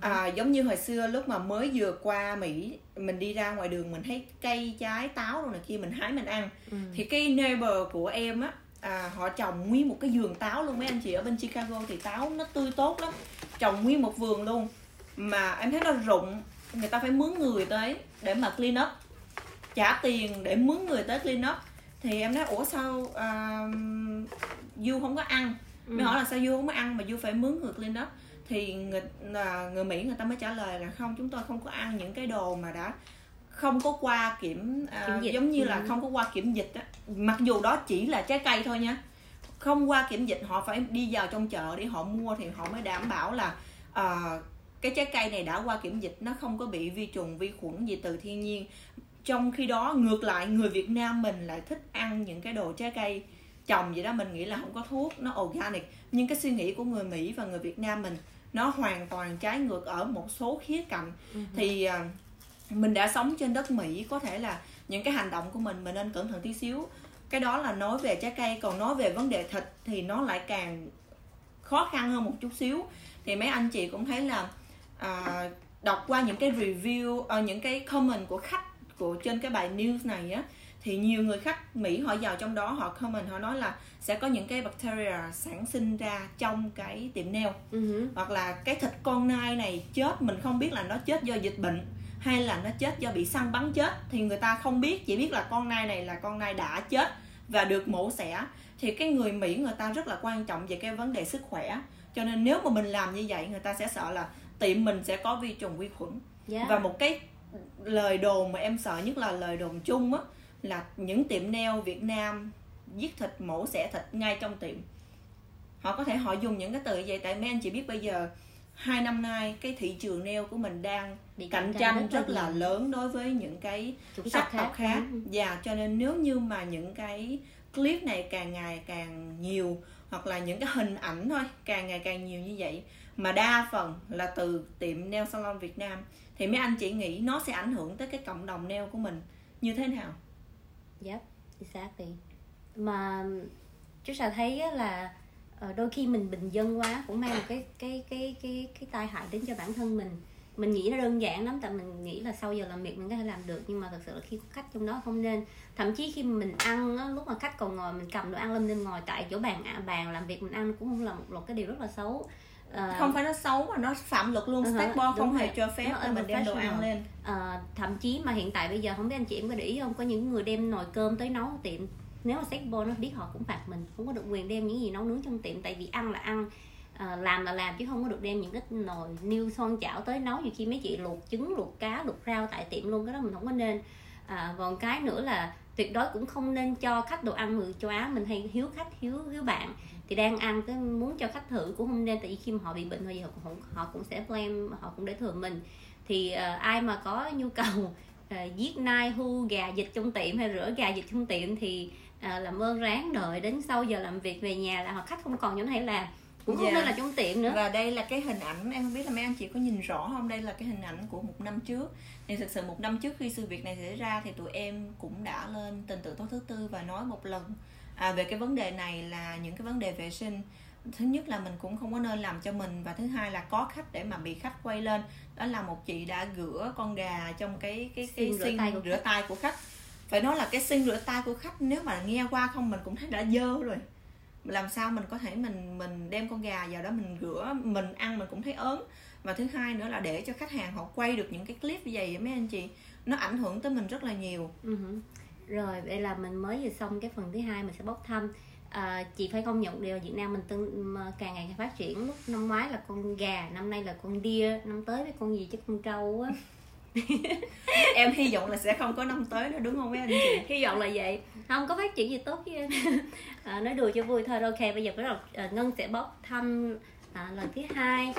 à, giống như hồi xưa lúc mà mới vừa qua Mỹ mình đi ra ngoài đường mình thấy cây trái táo rồi này kia mình hái mình ăn. Ừ. thì cái neighbor của em á à, họ trồng nguyên một cái vườn táo luôn. Mấy anh chị ở bên Chicago thì táo nó tươi tốt lắm. Trồng nguyên một vườn luôn. Mà em thấy nó rụng người ta phải mướn người tới để mà clean up. Trả tiền để mướn người tới clean up. Thì em nói ủa sao uh, du không có ăn ừ. mới hỏi là sao du không có ăn mà du phải mướn người clean up thì người là người mỹ người ta mới trả lời là không chúng tôi không có ăn những cái đồ mà đã không có qua kiểm, uh, kiểm giống như ừ. là không có qua kiểm dịch á. Mặc dù đó chỉ là trái cây thôi nha. Không qua kiểm dịch họ phải đi vào trong chợ để họ mua thì họ mới đảm bảo là uh, cái trái cây này đã qua kiểm dịch nó không có bị vi trùng vi khuẩn gì từ thiên nhiên. Trong khi đó ngược lại người Việt Nam mình lại thích ăn những cái đồ trái cây trồng vậy đó mình nghĩ là không có thuốc nó organic. Nhưng cái suy nghĩ của người Mỹ và người Việt Nam mình nó hoàn toàn trái ngược ở một số khía cạnh. Uh-huh. thì uh, mình đã sống trên đất Mỹ có thể là những cái hành động của mình mình nên cẩn thận tí xíu. Cái đó là nói về trái cây còn nói về vấn đề thịt thì nó lại càng khó khăn hơn một chút xíu. Thì mấy anh chị cũng thấy là à, đọc qua những cái review à, những cái comment của khách của trên cái bài news này á thì nhiều người khách Mỹ họ vào trong đó họ comment họ nói là sẽ có những cái bacteria sản sinh ra trong cái tiệm nail uh-huh. hoặc là cái thịt con nai này chết mình không biết là nó chết do dịch bệnh hay là nó chết do bị săn bắn chết thì người ta không biết chỉ biết là con nai này là con nai đã chết và được mổ xẻ thì cái người Mỹ người ta rất là quan trọng về cái vấn đề sức khỏe cho nên nếu mà mình làm như vậy người ta sẽ sợ là tiệm mình sẽ có vi trùng vi khuẩn yeah. Dạ. và một cái lời đồn mà em sợ nhất là lời đồn chung á là những tiệm nail Việt Nam giết thịt mổ xẻ thịt ngay trong tiệm. Họ có thể họ dùng những cái từ vậy tại mấy anh chị biết bây giờ hai năm nay cái thị trường nail của mình đang Bị cạnh tranh rất, rất là lớn đối với những cái sắc tộc khác. và dạ, cho nên nếu như mà những cái clip này càng ngày càng nhiều hoặc là những cái hình ảnh thôi càng ngày càng nhiều như vậy mà đa phần là từ tiệm nail salon Việt Nam thì mấy anh chị nghĩ nó sẽ ảnh hưởng tới cái cộng đồng nail của mình như thế nào? Yep, exactly. Mà chú sẽ thấy là ờ, đôi khi mình bình dân quá cũng mang một cái cái cái cái cái tai hại đến cho bản thân mình. Mình nghĩ nó đơn giản lắm tại mình nghĩ là sau giờ làm việc mình có thể làm được nhưng mà thật sự là khi có khách trong đó không nên. Thậm chí khi mình ăn á, lúc mà khách còn ngồi mình cầm đồ ăn lên nên ngồi tại chỗ bàn à, bàn làm việc mình ăn cũng không là một, một cái điều rất là xấu ờ, không phải nó xấu mà nó phạm luật luôn steak bar đúng không hề cho phép Nó là mình đem đồ ăn lên. Ờ, thậm chí mà hiện tại bây giờ không biết anh chị em có để ý không có những người đem nồi cơm tới nấu ở tiệm. Nếu mà sách nó biết họ cũng phạt mình không có được quyền đem những gì nấu nướng trong tiệm tại vì ăn là ăn ờ, làm là làm chứ không có được đem những cái nồi niêu son chảo tới nấu nhiều khi mấy chị luộc trứng luộc cá luộc rau tại tiệm luôn cái đó mình không có nên. À, còn cái nữa là tuyệt đối cũng không nên cho khách đồ ăn người châu Á mình hay hiếu khách hiếu hiếu bạn thì đang ăn cái muốn cho khách thử cũng không nên tại vì khi mà họ bị bệnh thôi họ cũng họ cũng sẽ blame họ cũng để thừa mình. Thì ờ, ai mà có nhu cầu ờ, giết nai hu gà vịt trong tiệm hay rửa gà vịt trong tiệm thì ờ, làm ơn ráng đợi đến sau giờ làm việc về nhà là họ khách không còn chỗ này làm. Cũng không Dạ. nên là trong tiệm nữa. Và đây là cái hình ảnh em không biết là mấy anh chị có nhìn rõ không? Đây là cái hình ảnh của một năm trước. Thì thực sự một năm trước khi sự việc này xảy ra thì tụi em cũng đã lên tình tự tố thứ tư và nói một lần à, về cái vấn đề này là những cái vấn đề vệ sinh. Thứ nhất là mình cũng không có nên làm cho mình và thứ hai là có khách để mà bị khách quay lên. Đó là một chị đã rửa con gà trong cái cái cái Xin rửa xin tay của rửa tay của khách. Phải nói là cái xin rửa tay của khách nếu mà nghe qua không mình cũng thấy đã dơ rồi. Làm sao mình có thể mình mình đem con gà vào đó mình rửa mình ăn mình cũng thấy ớn. Và thứ hai nữa là để cho khách hàng họ quay được những cái clip như vậy mấy anh chị nó ảnh hưởng tới mình rất là nhiều. Hử. Rồi đây là mình mới vừa xong cái phần thứ hai mình sẽ bốc thăm. À, chị phải công nhận điều Việt Nam mình tương càng ngày càng phát triển. Lúc năm ngoái là con gà năm nay là con deer năm tới với con gì chứ con trâu á. Em hy vọng là sẽ không có năm tới nữa đúng không mấy anh chị? Hy vọng là vậy. Không có phát triển gì tốt chứ em. À, nói đùa cho vui thôi. Ok bây giờ bắt đầu à, ngân sẽ bốc thăm à, lần thứ hai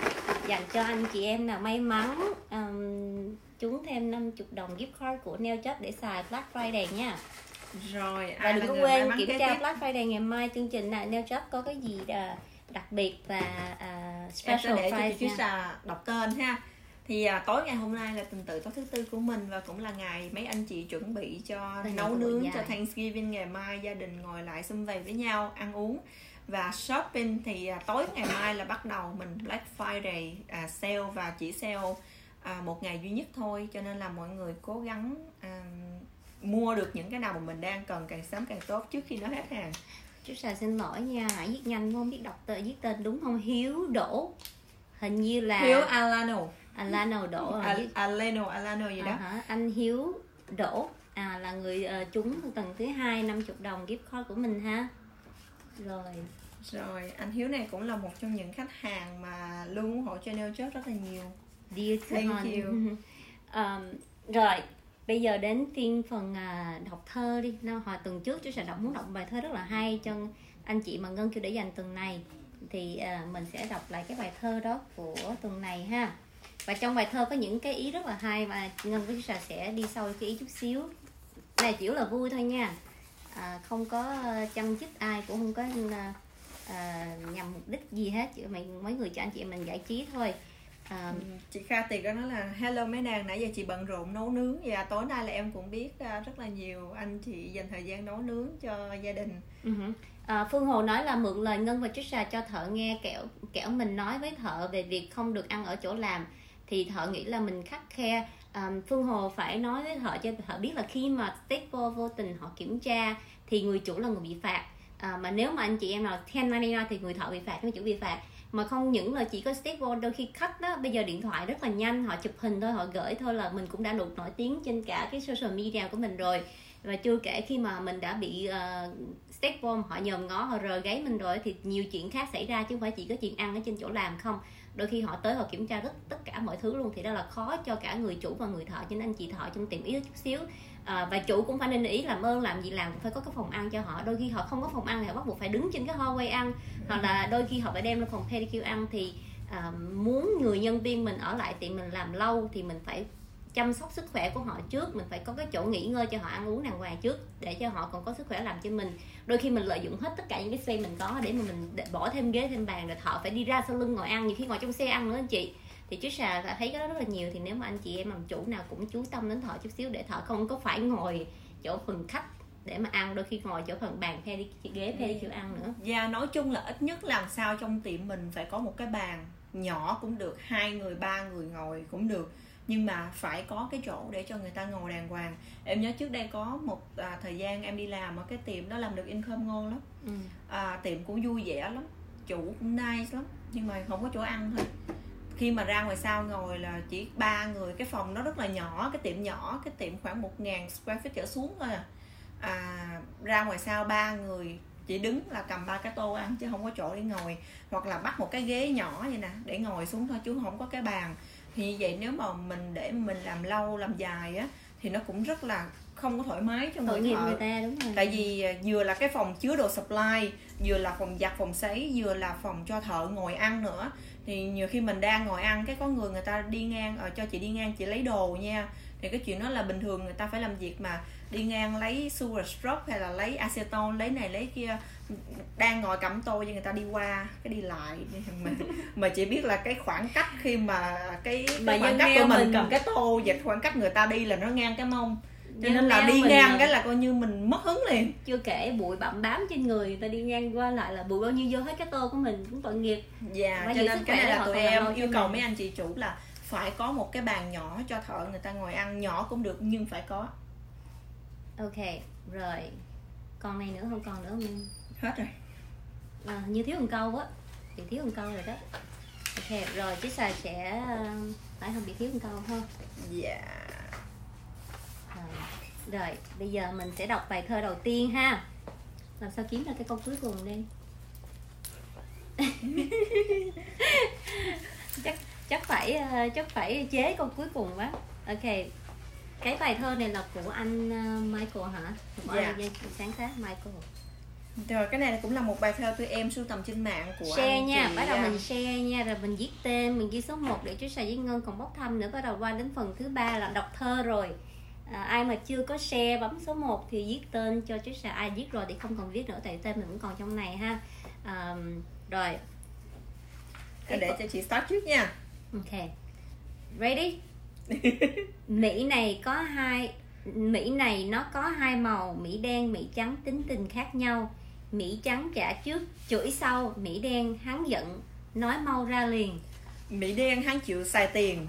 dành cho anh chị em nào may mắn um, trúng thêm 50 đồng gift card của Nail Shop để xài Black Friday nha. Rồi và đừng có quên kiểm tra? Black Friday ngày mai chương trình là Nail Shop có cái gì à, đặc biệt và sẽ special để cho price Chuyết nha. Đọc tên ha. Thì à, tối ngày hôm nay là tuần tự tối thứ tư của mình và cũng là ngày mấy anh chị chuẩn bị cho là nấu nướng cho Thanksgiving ngày mai gia đình ngồi lại xung vầy với nhau ăn uống và shopping thì à, tối ngày mai là bắt đầu mình Black Friday à, sale và chỉ sale à, một ngày duy nhất thôi. Cho nên là mọi người cố gắng à, mua được những cái nào mà mình đang cần càng sớm càng tốt trước khi nó hết hàng. Chú Trà xin lỗi nha hãy viết nhanh không biết đọc tên viết tên đúng không? Hiếu Đỗ. Hình như là Hiếu Alano. Alano Đỗ à, Al- viết- Aleno Alano gì đó. Hả, anh Hiếu Đỗ. À là người ờ, trúng tầng thứ hai 50 đồng gift card của mình ha rồi. Rồi, anh Hiếu này cũng là một trong những khách hàng mà luôn ủng hộ channel chốt rất là nhiều. Dear Thank you. um, rồi bây giờ đến phiên phần à, đọc thơ đi. Nào hồi tuần trước chú sẽ đọc muốn đọc bài thơ rất là hay cho anh chị mà ngân kêu để dành tuần này. Thì à, mình sẽ đọc lại cái bài thơ đó của tuần này ha. Và trong bài thơ có những cái ý rất là hay và ngân với chú sẽ đi sâu cái ý chút xíu. Này chỉ là vui thôi nha à, không có ờ, chăm chích ai cũng không có à, nhằm mục đích gì hết chỉ mình mấy người cho anh chị mình giải trí thôi. À, Chị Kha Tì có nói là Hello mấy nàng, nãy giờ chị bận rộn nấu nướng Và tối nay là em cũng biết rất là nhiều anh chị dành thời gian nấu nướng cho gia đình. À, Phương Hồ nói là mượn lời Ngân và Trisha cho thợ nghe kẻo kẻo mình nói với thợ về việc không được ăn ở chỗ làm thì thợ nghĩ là mình khắc khe um, Phương Hồ phải nói với họ cho họ biết là khi mà staple vô tình họ kiểm tra thì người chủ là người bị phạt. À, mà nếu mà anh chị em nào 1099 thì người thợ bị phạt người chủ bị phạt. Mà không những là chỉ có staple đôi khi khách đó bây giờ điện thoại rất là nhanh họ chụp hình thôi họ gửi thôi là mình cũng đã được nổi tiếng trên cả cái social media của mình rồi. Và chưa kể khi mà mình đã bị uh, step bomb họ nhòm ngó họ rờ gáy mình rồi thì nhiều chuyện khác xảy ra chứ không phải chỉ có chuyện ăn ở trên chỗ làm không đôi khi họ tới họ kiểm tra rất tất cả mọi thứ luôn thì đó là khó cho cả người chủ và người thợ cho nên anh chị thợ trong tiệm ý chút xíu. À, và chủ cũng phải nên ý làm ơn làm gì làm cũng phải có cái phòng ăn cho họ. Đôi khi họ không có phòng ăn thì họ bắt buộc phải đứng trên cái hallway ăn hoặc là đôi khi họ phải đem lên phòng pedicure ăn. Thì à, muốn người nhân viên mình ở lại tiệm mình làm lâu thì mình phải chăm sóc sức khỏe của họ trước mình phải có cái chỗ nghỉ ngơi cho họ ăn uống đàng hoàng trước để cho họ còn có sức khỏe làm cho mình. Đôi khi mình lợi dụng hết tất cả những cái space mình có để mà mình để bỏ thêm ghế thêm bàn rồi thợ phải đi ra sau lưng ngồi ăn. Nhiều khi ngồi trong xe ăn nữa anh chị. Thì chú xà đã thấy cái đó rất là nhiều thì nếu mà anh chị em làm chủ nào cũng chú tâm đến thợ chút xíu để thợ không có phải ngồi chỗ phần khách để mà ăn đôi khi ngồi chỗ phần bàn hay đi ghế hay đi kiểu ăn nữa. Và nói chung là ít nhất làm sao trong tiệm mình phải có một cái bàn nhỏ cũng được hai người ba người ngồi cũng được nhưng mà phải có cái chỗ để cho người ta ngồi đàng hoàng. Em nhớ trước đây có một à, thời gian em đi làm ở cái tiệm đó làm được income ngon lắm. Ừ. à, tiệm cũng vui vẻ lắm chủ cũng nice lắm nhưng mà không có chỗ ăn thôi. Khi mà ra ngoài sau ngồi là chỉ ba người cái phòng nó rất là nhỏ cái tiệm nhỏ cái tiệm khoảng một ngàn square feet trở xuống thôi à. à ra ngoài sau ba người chỉ đứng là cầm ba cái tô ăn chứ không có chỗ để ngồi. Hoặc là bắt một cái ghế nhỏ vậy nè để ngồi xuống thôi chứ không có cái bàn thì như vậy nếu mà mình để mình làm lâu làm dài á thì nó cũng rất là không có thoải mái cho người thợ. người ta đúng rồi tại vì à, vừa là cái phòng chứa đồ supply vừa là phòng giặt phòng sấy vừa là phòng cho thợ ngồi ăn nữa thì nhiều khi mình đang ngồi ăn cái có người người ta đi ngang ờ, cho chị đi ngang chị lấy đồ nha. Thì cái chuyện đó là bình thường người ta phải làm việc mà đi ngang lấy sugar stroke hay là lấy acetone lấy này lấy kia đang ngồi cầm tô cho người ta đi qua cái đi lại. Mà, mà chỉ biết là cái khoảng cách khi mà cái, cái Mà khoảng cách của mình, mình- cầm cái tô và khoảng cách người ta đi là nó ngang cái mông. Cho nên là đi ngang cái là coi như mình mất hứng liền. chưa kể bụi bặm bám trên người người ta đi ngang qua lại là bụi bao nhiêu vô hết cái tô của mình cũng tội nghiệp. Dạ Phải cho nên cái này là tụi em yêu cầu mấy anh chị chủ là phải có một cái bàn nhỏ cho thợ người ta ngồi ăn nhỏ cũng được nhưng phải có ok rồi. Còn này nữa không còn nữa không? Hết rồi. À, như thiếu một câu á bị thiếu một câu rồi đó. Ok rồi chứ xà sẽ ờ, phải không bị thiếu một câu không dạ. Rồi. rồi bây giờ mình sẽ đọc bài thơ đầu tiên ha. Làm sao kiếm ra cái câu cuối cùng đi? Chắc chắc phải ờ, chắc phải chế câu cuối cùng quá. Ok cái bài thơ này là của anh ờ, Michael hả? Của Dạ. anh sáng tác Michael. Rồi cái này cũng là một bài thơ tụi em sưu tầm trên mạng của share anh nha chị, bắt đầu à, mình share nha rồi mình viết tên mình ghi số 1 để chú xài với ngân còn bốc thăm nữa bắt đầu qua đến phần thứ ba là đọc thơ rồi. À, ai mà chưa có share bấm số 1 thì viết tên cho chú xài ai viết rồi thì không cần viết nữa tại tên mình vẫn còn trong này ha. À, rồi. Để cho chị start trước nha. Ok. Ready Mỹ này có hai Mỹ này nó có hai màu Mỹ đen Mỹ trắng tính tình khác nhau. Mỹ trắng trả trước chửi sau Mỹ đen hắn giận nói mau ra liền. Mỹ đen hắn chịu xài tiền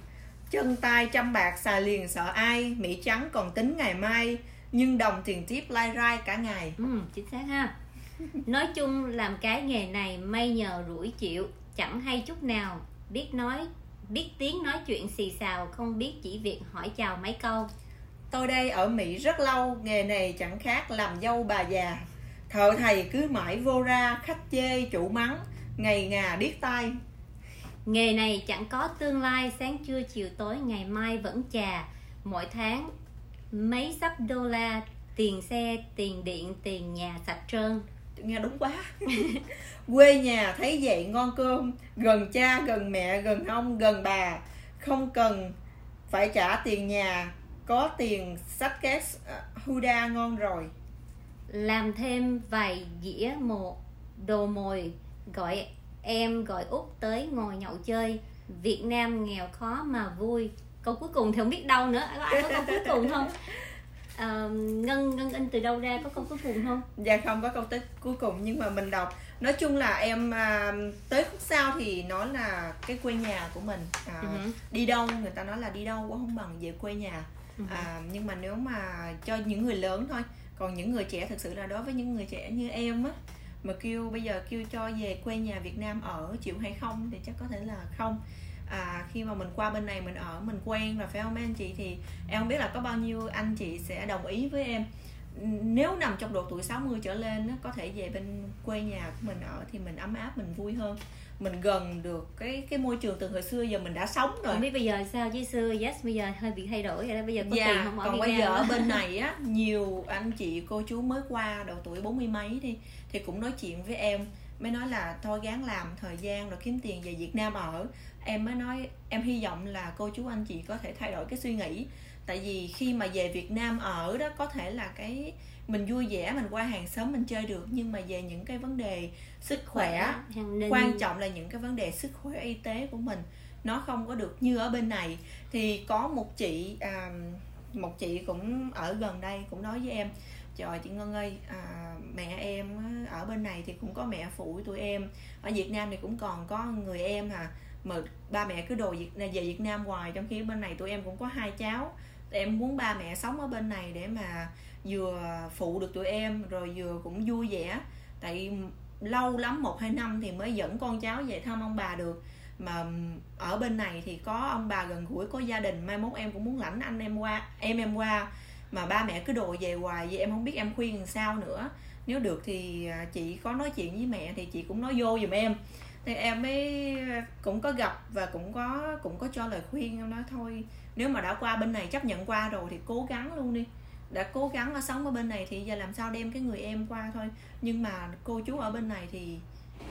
chân tay trăm bạc xài liền sợ ai. Mỹ trắng còn tính ngày mai nhưng đồng tiền tiếp lai rai cả ngày. Ừ, chính xác ha. Nói chung làm cái nghề này may nhờ rủi chịu Chẳng hay chút nào. Biết nói Biết tiếng nói chuyện xì xào Không biết chỉ việc hỏi chào mấy câu. Tôi đây ở mỹ rất lâu nghề này chẳng khác làm dâu bà già. Thợ thầy cứ mãi vô ra khách chê chủ mắng ngày ngà điếc tai. Nghề này chẳng có tương lai Sáng trưa chiều tối ngày mai vẫn chà. Mỗi tháng Mấy sắp đô la Tiền xe, tiền điện, tiền nhà sạch trơn. Nghe đúng quá quê nhà thấy vậy ngon cơm. Gần cha gần mẹ gần ông gần bà. Không cần phải trả tiền nhà. Có tiền sách két uh, huda ngon rồi. Làm thêm vài dĩa một đồ mồi gọi em gọi út tới ngồi nhậu chơi. Việt nam nghèo khó mà vui. Câu cuối cùng thì không biết đâu nữa. Có ai có câu cuối cùng không? Ờ, ngân ngân in từ đâu ra? Có câu cuối cùng không? Dạ không có câu tới cuối cùng nhưng mà mình đọc nói chung là em à, tới khúc sau thì nói là cái quê nhà của mình. À, hử. đi đâu người ta nói là đi đâu cũng không bằng về quê nhà. Hử. à, nhưng mà nếu mà cho những người lớn thôi còn những người trẻ thực sự là đối với những người trẻ như em á mà kêu bây giờ kêu cho về quê nhà Việt Nam ở chịu hay không thì chắc có thể là không. À, khi mà mình qua bên này mình ở mình quen rồi phải không mấy anh chị? Thì em không biết là có bao nhiêu anh chị sẽ đồng ý với em nếu nằm trong độ tuổi 60 trở lên á, có thể về bên quê nhà của mình ở thì mình ấm áp mình vui hơn. Mình gần được cái cái môi trường từ hồi xưa giờ mình đã sống rồi. Không biết bây giờ sao chứ xưa yes bây giờ hơi bị thay đổi rồi đó. Bây giờ có tiền Dạ, không ở còn Việt bây Nam giờ ở bên này á nhiều anh chị cô chú mới qua độ tuổi bốn mươi mấy đi thì cũng nói chuyện với em mới nói là thôi gắng làm thời gian rồi kiếm tiền về Việt Nam ở. Em mới nói em hy vọng là cô chú anh chị có thể thay đổi cái suy nghĩ tại vì khi mà về Việt Nam ở đó có thể là cái mình vui vẻ mình qua hàng xóm mình chơi được. Nhưng mà về những cái vấn đề sức khỏe quan trọng là những cái vấn đề sức khỏe y tế của mình nó không có được như ở bên này. Thì có một chị à, một chị cũng ở gần đây cũng nói với em trời chị Ngân ơi à, mẹ em ở bên này thì cũng có mẹ phụ tụi em. Ở Việt Nam thì cũng còn có người em à. Mà ba mẹ cứ đồ Việt về Việt Nam hoài trong khi bên này tụi em cũng có hai cháu em muốn ba mẹ sống ở bên này để mà vừa phụ được tụi em, rồi vừa cũng vui vẻ. Tại lâu lắm, một, hai năm thì mới dẫn con cháu về thăm ông bà được. Mà ở bên này thì có ông bà gần gũi, có gia đình. Mai mốt em cũng muốn lãnh anh em qua, em em qua. Mà ba mẹ cứ đồ về hoài vậy, em không biết em khuyên làm sao nữa. Nếu được thì à, chị có nói chuyện với mẹ thì chị cũng nói vô giùm em. Thì em mới cũng có gặp và cũng có cũng có cho lời khuyên em nói thôi nếu mà đã qua bên này chấp nhận qua rồi thì cố gắng luôn đi. Đã cố gắng ở sống ở bên này thì giờ làm sao đem cái người em qua thôi. Nhưng mà cô chú ở bên này thì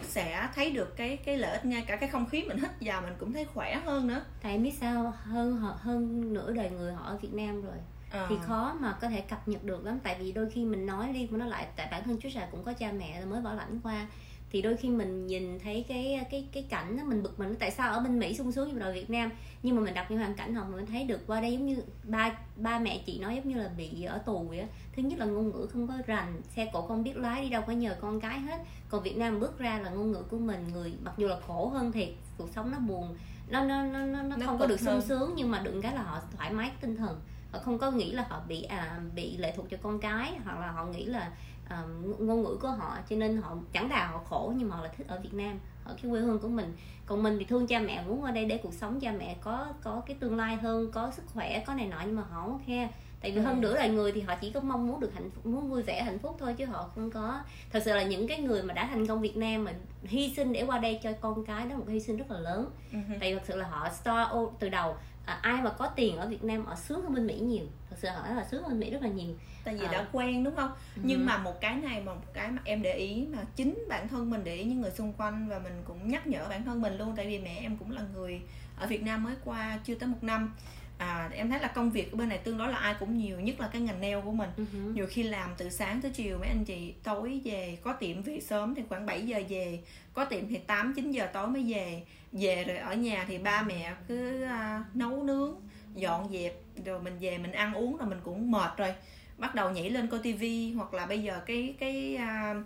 sẽ thấy được cái cái lợi ích ngay cả cái không khí mình hít vào mình cũng thấy khỏe hơn nữa. Tại biết sao hơn họ hơn nửa đời người họ ở Việt Nam rồi. À. thì khó mà có thể cập nhật được lắm. Tại vì đôi khi mình nói đi nó lại tại bản thân chú sà cũng có cha mẹ mới bảo lãnh qua thì đôi khi mình nhìn thấy cái cái cái cảnh đó mình bực mình tại sao ở bên Mỹ sung sướng như ở Việt Nam. Nhưng mà mình đặt những hoàn cảnh họ mình thấy được qua đây giống như ba ba mẹ chị nói giống như là bị ở tù vậy đó. thứ nhất là ngôn ngữ không có rành xe cộ không biết lái đi đâu phải nhờ con cái hết. Còn Việt Nam bước ra là ngôn ngữ của mình người mặc dù là khổ hơn thiệt cuộc sống nó buồn nó nó nó nó, nó không có được sung sướng nhưng mà đừng cái là họ thoải mái tinh thần. Họ không có nghĩ là họ bị à, bị lệ thuộc cho con cái hoặc là họ nghĩ là um, ngôn ngữ của họ cho nên họ chẳng đà họ khổ nhưng mà họ là thích ở Việt Nam ở cái quê hương của mình. Còn mình thì thương cha mẹ muốn ở đây để cuộc sống cha mẹ có có cái tương lai hơn có sức khỏe có này nọ nhưng mà họ không khe tại vì ừ. hơn nửa đời người thì họ chỉ có mong muốn được hạnh phúc muốn vui vẻ hạnh phúc thôi chứ họ không có. Thật sự là những cái người mà đã thành công Việt Nam mà hy sinh để qua đây cho con cái đó một hy sinh rất là lớn. Uh tại vì thật sự là họ start từ đầu à, ai mà có tiền ở Việt Nam họ sướng hơn bên Mỹ nhiều thật sự họ là sướng hơn Mỹ rất là nhiều tại vì à. đã quen đúng không ừ. nhưng mà một cái này mà một cái mà em để ý mà chính bản thân mình để ý những người xung quanh và mình cũng nhắc nhở bản thân mình luôn tại vì mẹ em cũng là người ở Việt Nam mới qua chưa tới một năm à, em thấy là công việc ở bên này tương đối là ai cũng nhiều nhất là cái ngành nail của mình uh-huh. nhiều khi làm từ sáng tới chiều mấy anh chị tối về có tiệm về sớm thì khoảng 7 giờ về có tiệm thì 8 9 giờ tối mới về về rồi ở nhà thì ba mẹ cứ uh, nấu nướng dọn dẹp rồi mình về mình ăn uống rồi mình cũng mệt rồi. Bắt đầu nhảy lên coi tivi hoặc là bây giờ cái cái uh,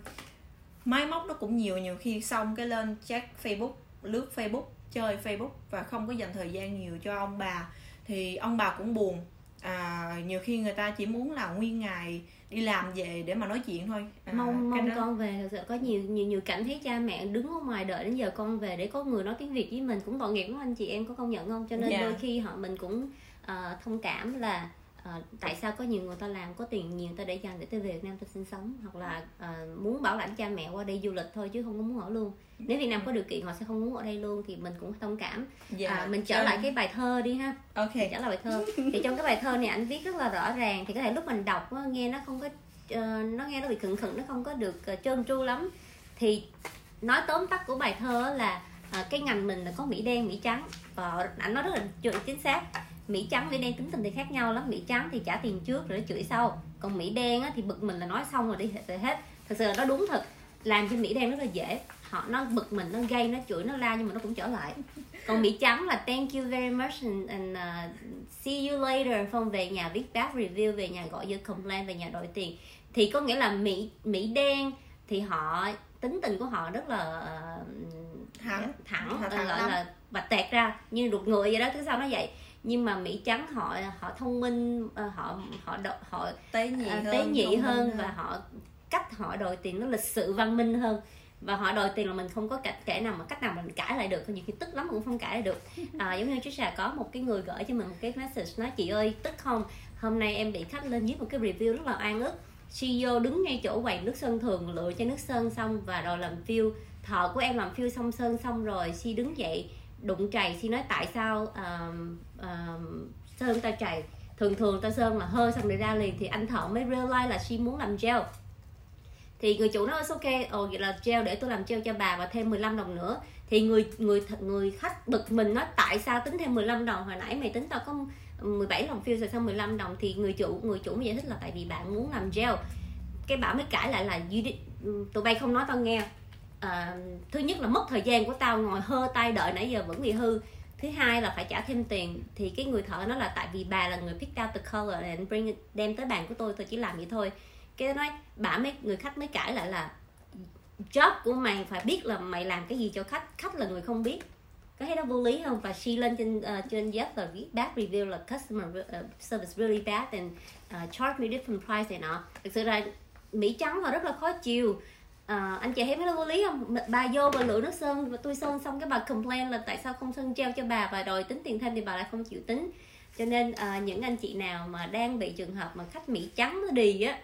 máy móc nó cũng nhiều nhiều khi xong cái lên check facebook lướt facebook chơi facebook và không có dành thời gian nhiều cho ông bà. Thì ông bà cũng buồn. À, nhiều khi người ta chỉ muốn là nguyên ngày đi làm về để mà nói chuyện thôi. À, mong mong đó... con về thật sự có nhiều nhiều nhiều cảnh thấy cha mẹ đứng ở ngoài đợi đến giờ con về để có người nói tiếng việt với mình cũng tội nghiệp lắm anh chị em có công nhận không? Cho nên yeah. Dạ. đôi khi họ mình cũng uh, thông cảm là uh, tại sao có nhiều người ta làm có tiền nhiều ta để dành để tới về Việt Nam ta sinh sống hoặc là uh, muốn bảo lãnh cha mẹ qua đây du lịch thôi chứ không có muốn ở luôn. Nếu Việt Nam có điều kiện họ sẽ không muốn ở đây luôn thì mình cũng thông cảm. Dạ, à, mình trở lại cái bài thơ đi ha. Ok. Mình trở lại bài thơ. Thì trong cái bài thơ này anh viết rất là rõ ràng thì có thể lúc mình đọc nghe nó không có uh, nó nghe nó bị khựng khựng nó không có được uh, trơn tru lắm. Thì nói tóm tắt của bài thơ là uh, cái ngành mình là có mỹ đen mỹ trắng. Và anh nói rất là chính xác mỹ trắng mỹ đen tính tình thì khác nhau lắm. Mỹ trắng thì trả tiền trước rồi chửi sau. Còn mỹ đen á, thì bực mình là nói xong rồi đi rồi hết. Thật sự là nó đúng thật. Làm cho mỹ đen rất là dễ. Họ nó bực mình nó gây nó chửi nó la nhưng mà nó cũng trở lại. Còn mỹ trắng là thank you very much and, and uh, see you later. Phong về nhà viết bad review về nhà gọi dư complain về nhà đổi tiền. Thì có nghĩa là mỹ mỹ đen thì họ tính tình của họ rất là uh, thẳng. thẳng, thẳng, thẳng gọi là bạch tẹt ra như đục người vậy đó. Thứ sao nó vậy nhưng mà mỹ trắng họ họ thông minh ờ, họ họ họ, họ tế nhị uh, tế nhị hơn và họ cách họ đòi tiền nó lịch sự văn minh hơn. Và họ đòi tiền là mình không có cách kể nào mà cách nào mình cãi lại được nhiều khi tức lắm cũng không cãi lại được. À, giống như Trisha có một cái người gửi cho mình một cái message nói chị ơi tức không? Hôm nay em bị khách lên viết một cái review rất là oan ức. CEO đứng ngay chỗ quầy nước sơn thường lựa cho nước sơn xong và rồi làm phiêu thợ của em làm phiêu xong sơn xong rồi si đứng dậy đụng chày si nói tại sao um, uh, sơn tao chảy? Thường thường tao sơn mà hơi xong rồi ra liền thì anh thợ mới realize là she muốn làm gel. Thì người chủ nói ok ồ vậy là gel để tôi làm gel cho bà và thêm 15 đồng nữa. Thì người người người khách bực mình nói tại sao tính thêm 15 đồng? Hồi nãy mày tính tao có 17 đồng phiêu rồi xong 15 đồng? Thì người chủ người chủ mới giải thích là tại vì bạn muốn làm gel. Cái bảo mới cãi lại là tụi bay không nói tao nghe. À, thứ nhất là mất thời gian của tao ngồi hơ tay đợi nãy giờ vẫn bị hư thứ hai là phải trả thêm tiền. Thì cái người thợ nó là tại vì bà là người pick out the color and bring it, đem tới bàn của tôi tôi chỉ làm vậy thôi. Cái nói bà mấy người khách mới cãi lại là job của mày phải biết là mày làm cái gì cho khách khách là người không biết. Có thấy đó vô lý không? Và she lên trên uh, trên Yelp là viết bad review là customer uh, service really bad and uh, charge me different price này nọ. Thực sự là mỹ trắng họ rất là khó chịu à, anh chị thấy mấy vô lý không? Bà vô và lựa nước sơn và tôi sơn xong cái bà complain là tại sao không sơn treo cho bà và đòi tính tiền thêm thì bà lại không chịu tính. Cho nên à, những anh chị nào mà đang bị trường hợp mà khách mỹ trắng nó đi á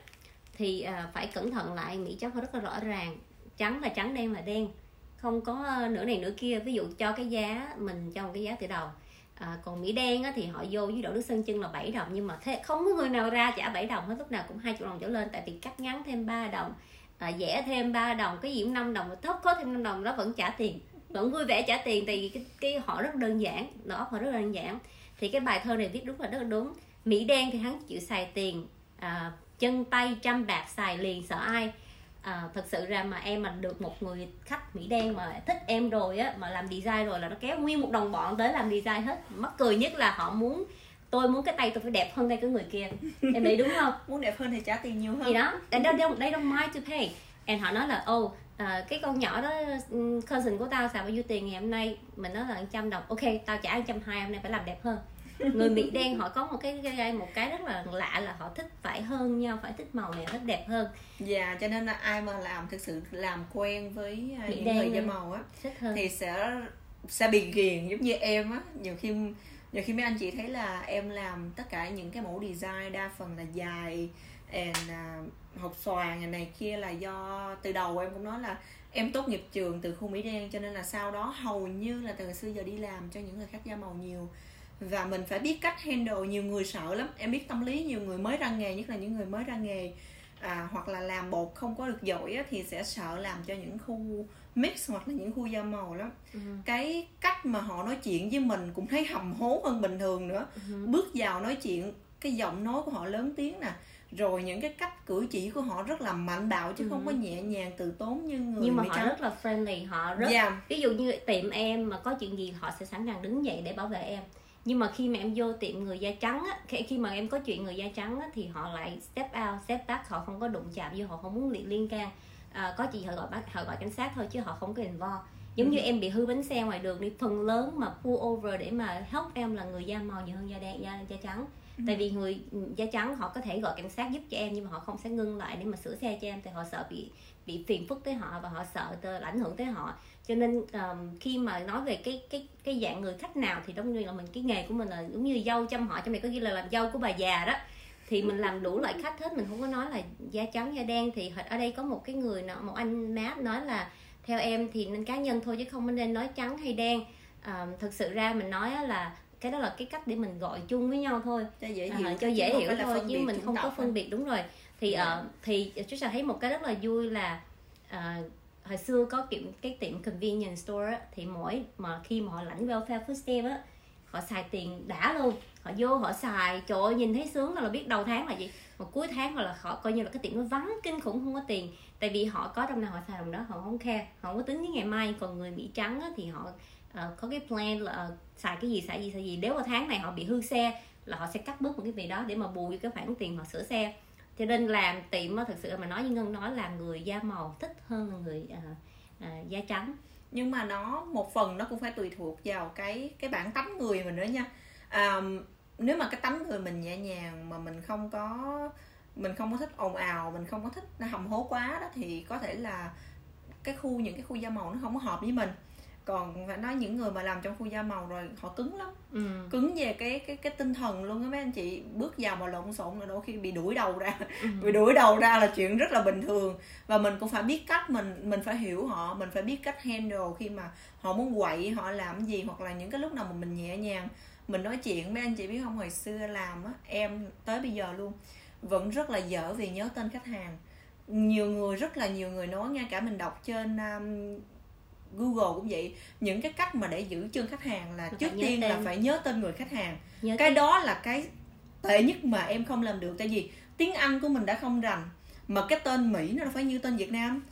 thì à, phải cẩn thận lại mỹ trắng rất là rõ ràng. Trắng là trắng đen là đen. Không có nửa này nửa kia. Ví dụ cho cái giá mình cho một cái giá từ đầu. À, còn mỹ đen á, thì họ vô với đổ nước sơn chân là 7 đồng. Nhưng mà thế, không có người nào ra trả 7 đồng hết. Lúc nào cũng hai triệu đồng trở lên. Tại vì cắt ngắn thêm 3 đồng à, vẽ thêm 3 đồng cái gì cũng 5 đồng thấp có thêm 5 đồng đó vẫn trả tiền. Vẫn vui vẻ trả tiền tại vì cái, cái họ rất đơn giản đó họ rất đơn giản. Thì cái bài thơ này viết đúng là rất là đúng. Mỹ đen thì hắn chịu xài tiền à, chân tay trăm bạc xài liền sợ ai? À, thật sự ra mà em mà được một người khách mỹ đen mà thích em rồi á mà làm design rồi là nó kéo nguyên một đồng bọn tới làm design hết. Mắc cười nhất là họ muốn tôi muốn cái tay tôi phải đẹp hơn tay cái người kia. Em nghĩ đúng không? Muốn đẹp hơn thì trả tiền nhiều hơn. Gì đó they don't, they don't mind to pay. And họ nói là ô oh, à, cái con nhỏ đó ừ, cousin của tao xài bao nhiêu tiền ngày hôm nay? Mình nói là trăm đồng. Ok tao trả trăm hai hôm nay phải làm đẹp hơn. Người mỹ đen họ có một cái, một cái rất là lạ là họ thích phải hơn nhau phải thích màu này thích đẹp hơn. Dạ yeah, cho nên là ai mà làm thực sự làm quen với mỹ những đen người da màu á thì sẽ sẽ bị ghiền giống như em á. Nhiều khi nhiều khi mấy anh chị thấy là em làm tất cả những cái mẫu design đa phần là dài and uh, học xoàn này kia là do từ đầu em cũng nói là em tốt nghiệp trường từ khu mỹ đen cho nên là sau đó hầu như là từ xưa giờ đi làm cho những người khác da màu nhiều. Và mình phải biết cách handle nhiều người sợ lắm. Em biết tâm lý nhiều người mới ra nghề nhất là những người mới ra nghề à, hoặc là làm bột không có được giỏi á, thì sẽ sợ làm cho những khu mix hoặc là những khu da màu lắm ừ. cái cách mà họ nói chuyện với mình cũng thấy hầm hố hơn bình thường nữa ừ. bước vào nói chuyện cái giọng nói của họ lớn tiếng nè rồi những cái cách cử chỉ của họ rất là mạnh bạo chứ ừ. không có nhẹ nhàng từ tốn như người nhưng mà họ trắng. rất là friendly họ rất yeah. Dạ. ví dụ như tiệm em mà có chuyện gì họ sẽ sẵn sàng đứng dậy để bảo vệ em nhưng mà khi mà em vô tiệm người da trắng á khi mà em có chuyện người da trắng á thì họ lại step out step back họ không có đụng chạm vô họ không muốn liên liên can à, có gì họ gọi bắt họ gọi cảnh sát thôi chứ họ không có involve giống ừ. như em bị hư bánh xe ngoài đường đi phần lớn mà pull over để mà help em là người da màu nhiều hơn da đen da, da trắng ừ. tại vì người da trắng họ có thể gọi cảnh sát giúp cho em nhưng mà họ không sẽ ngưng lại để mà sửa xe cho em thì họ sợ bị bị phiền phức tới họ và họ sợ ảnh hưởng tới họ cho nên um, khi mà nói về cái cái cái dạng người khách nào thì giống như là mình cái nghề của mình là giống như dâu chăm họ trong này có ghi là làm dâu của bà già đó thì mình làm đủ loại khách hết mình không có nói là da trắng da đen. Thì ở đây có một cái người nọ một anh mát nói là theo em thì nên cá nhân thôi chứ không nên nói trắng hay đen. À, thực sự ra mình nói là cái đó là cái cách để mình gọi chung với nhau thôi. Cho dễ hiểu à, cho dễ hiểu thôi chứ mình không có phân biệt đúng rồi. Thì yeah. Dạ. uh, thì chúng ta thấy một cái rất là vui là uh, hồi xưa có kiểu cái tiệm convenience store á, thì mỗi mà khi mà họ lãnh welfare food stamp á họ xài tiền đã luôn họ vô họ xài. Trời ơi nhìn thấy sướng là biết đầu tháng là gì. Mà cuối tháng hoặc là họ coi như là cái tiệm nó vắng kinh khủng không có tiền. Tại vì họ có trong nào họ xài đồng đó họ không khe họ không có tính với ngày mai. Còn người mỹ trắng á, thì họ uh, có cái plan là uh, xài cái gì xài gì xài gì. Nếu mà tháng này họ bị hư xe là họ sẽ cắt bớt một cái gì đó để mà bù cái khoản tiền họ sửa xe. Cho nên làm tiệm thực sự mà nói như ngân nói là người da màu thích hơn là người uh, uh, da trắng. Nhưng mà nó một phần nó cũng phải tùy thuộc vào cái cái bản tánh người mình nữa nha à, nếu mà cái tánh người mình nhẹ nhàng mà mình không có mình không có thích ồn ào mình không có thích hầm hố quá đó thì có thể là cái khu những cái khu da màu nó không có hợp với mình. Còn phải nói những người mà làm trong khu da màu rồi họ cứng lắm. Ừ. cứng về cái cái cái tinh thần luôn á mấy anh chị. Bước vào mà lộn xộn là đôi khi bị đuổi đầu ra. Ừ. bị đuổi đầu ra là chuyện rất là bình thường. Và mình cũng phải biết cách mình mình phải hiểu họ mình phải biết cách handle khi mà họ muốn quậy họ làm gì hoặc là những cái lúc nào mà mình nhẹ nhàng mình nói chuyện mấy anh chị biết không? Hồi xưa làm á em tới bây giờ luôn vẫn rất là dở vì nhớ tên khách hàng. Nhiều người rất là nhiều người nói ngay cả mình đọc trên um, Google cũng vậy. Những cái cách mà để giữ chân khách hàng là trước tiên tên. là phải nhớ tên người khách hàng. Nhớ cái tên. đó là cái tệ nhất mà em không làm được. Tại vì tiếng Anh của mình đã không rành mà cái tên Mỹ nó phải như tên Việt Nam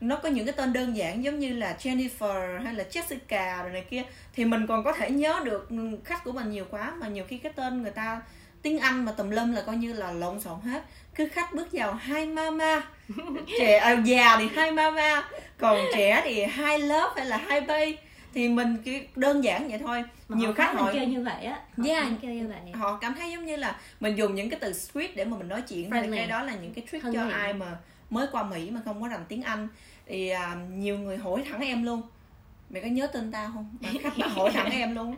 nó có những cái tên đơn giản giống như là Jennifer hay là Jessica rồi này kia thì mình còn có thể nhớ được khách của mình nhiều quá mà nhiều khi cái tên người ta tiếng Anh mà tùm lum là coi như là lộn xộn hết. Cứ khách bước vào hai mama. Trẻ à, già thì hai mama. Còn trẻ thì hai lớp hay là hai bay thì mình cứ đơn giản vậy thôi. Mà nhiều khách họ kêu như vậy á. Họ yeah, kêu như vậy. Họ cảm thấy giống như là mình dùng những cái từ sweet để mà mình nói chuyện thì cái đó là những cái trick cho ai mà mới qua mỹ mà không có rành tiếng anh thì à, nhiều người hỏi thẳng em luôn. Mày có nhớ tên tao không? Bà khách bà hỏi thẳng em luôn.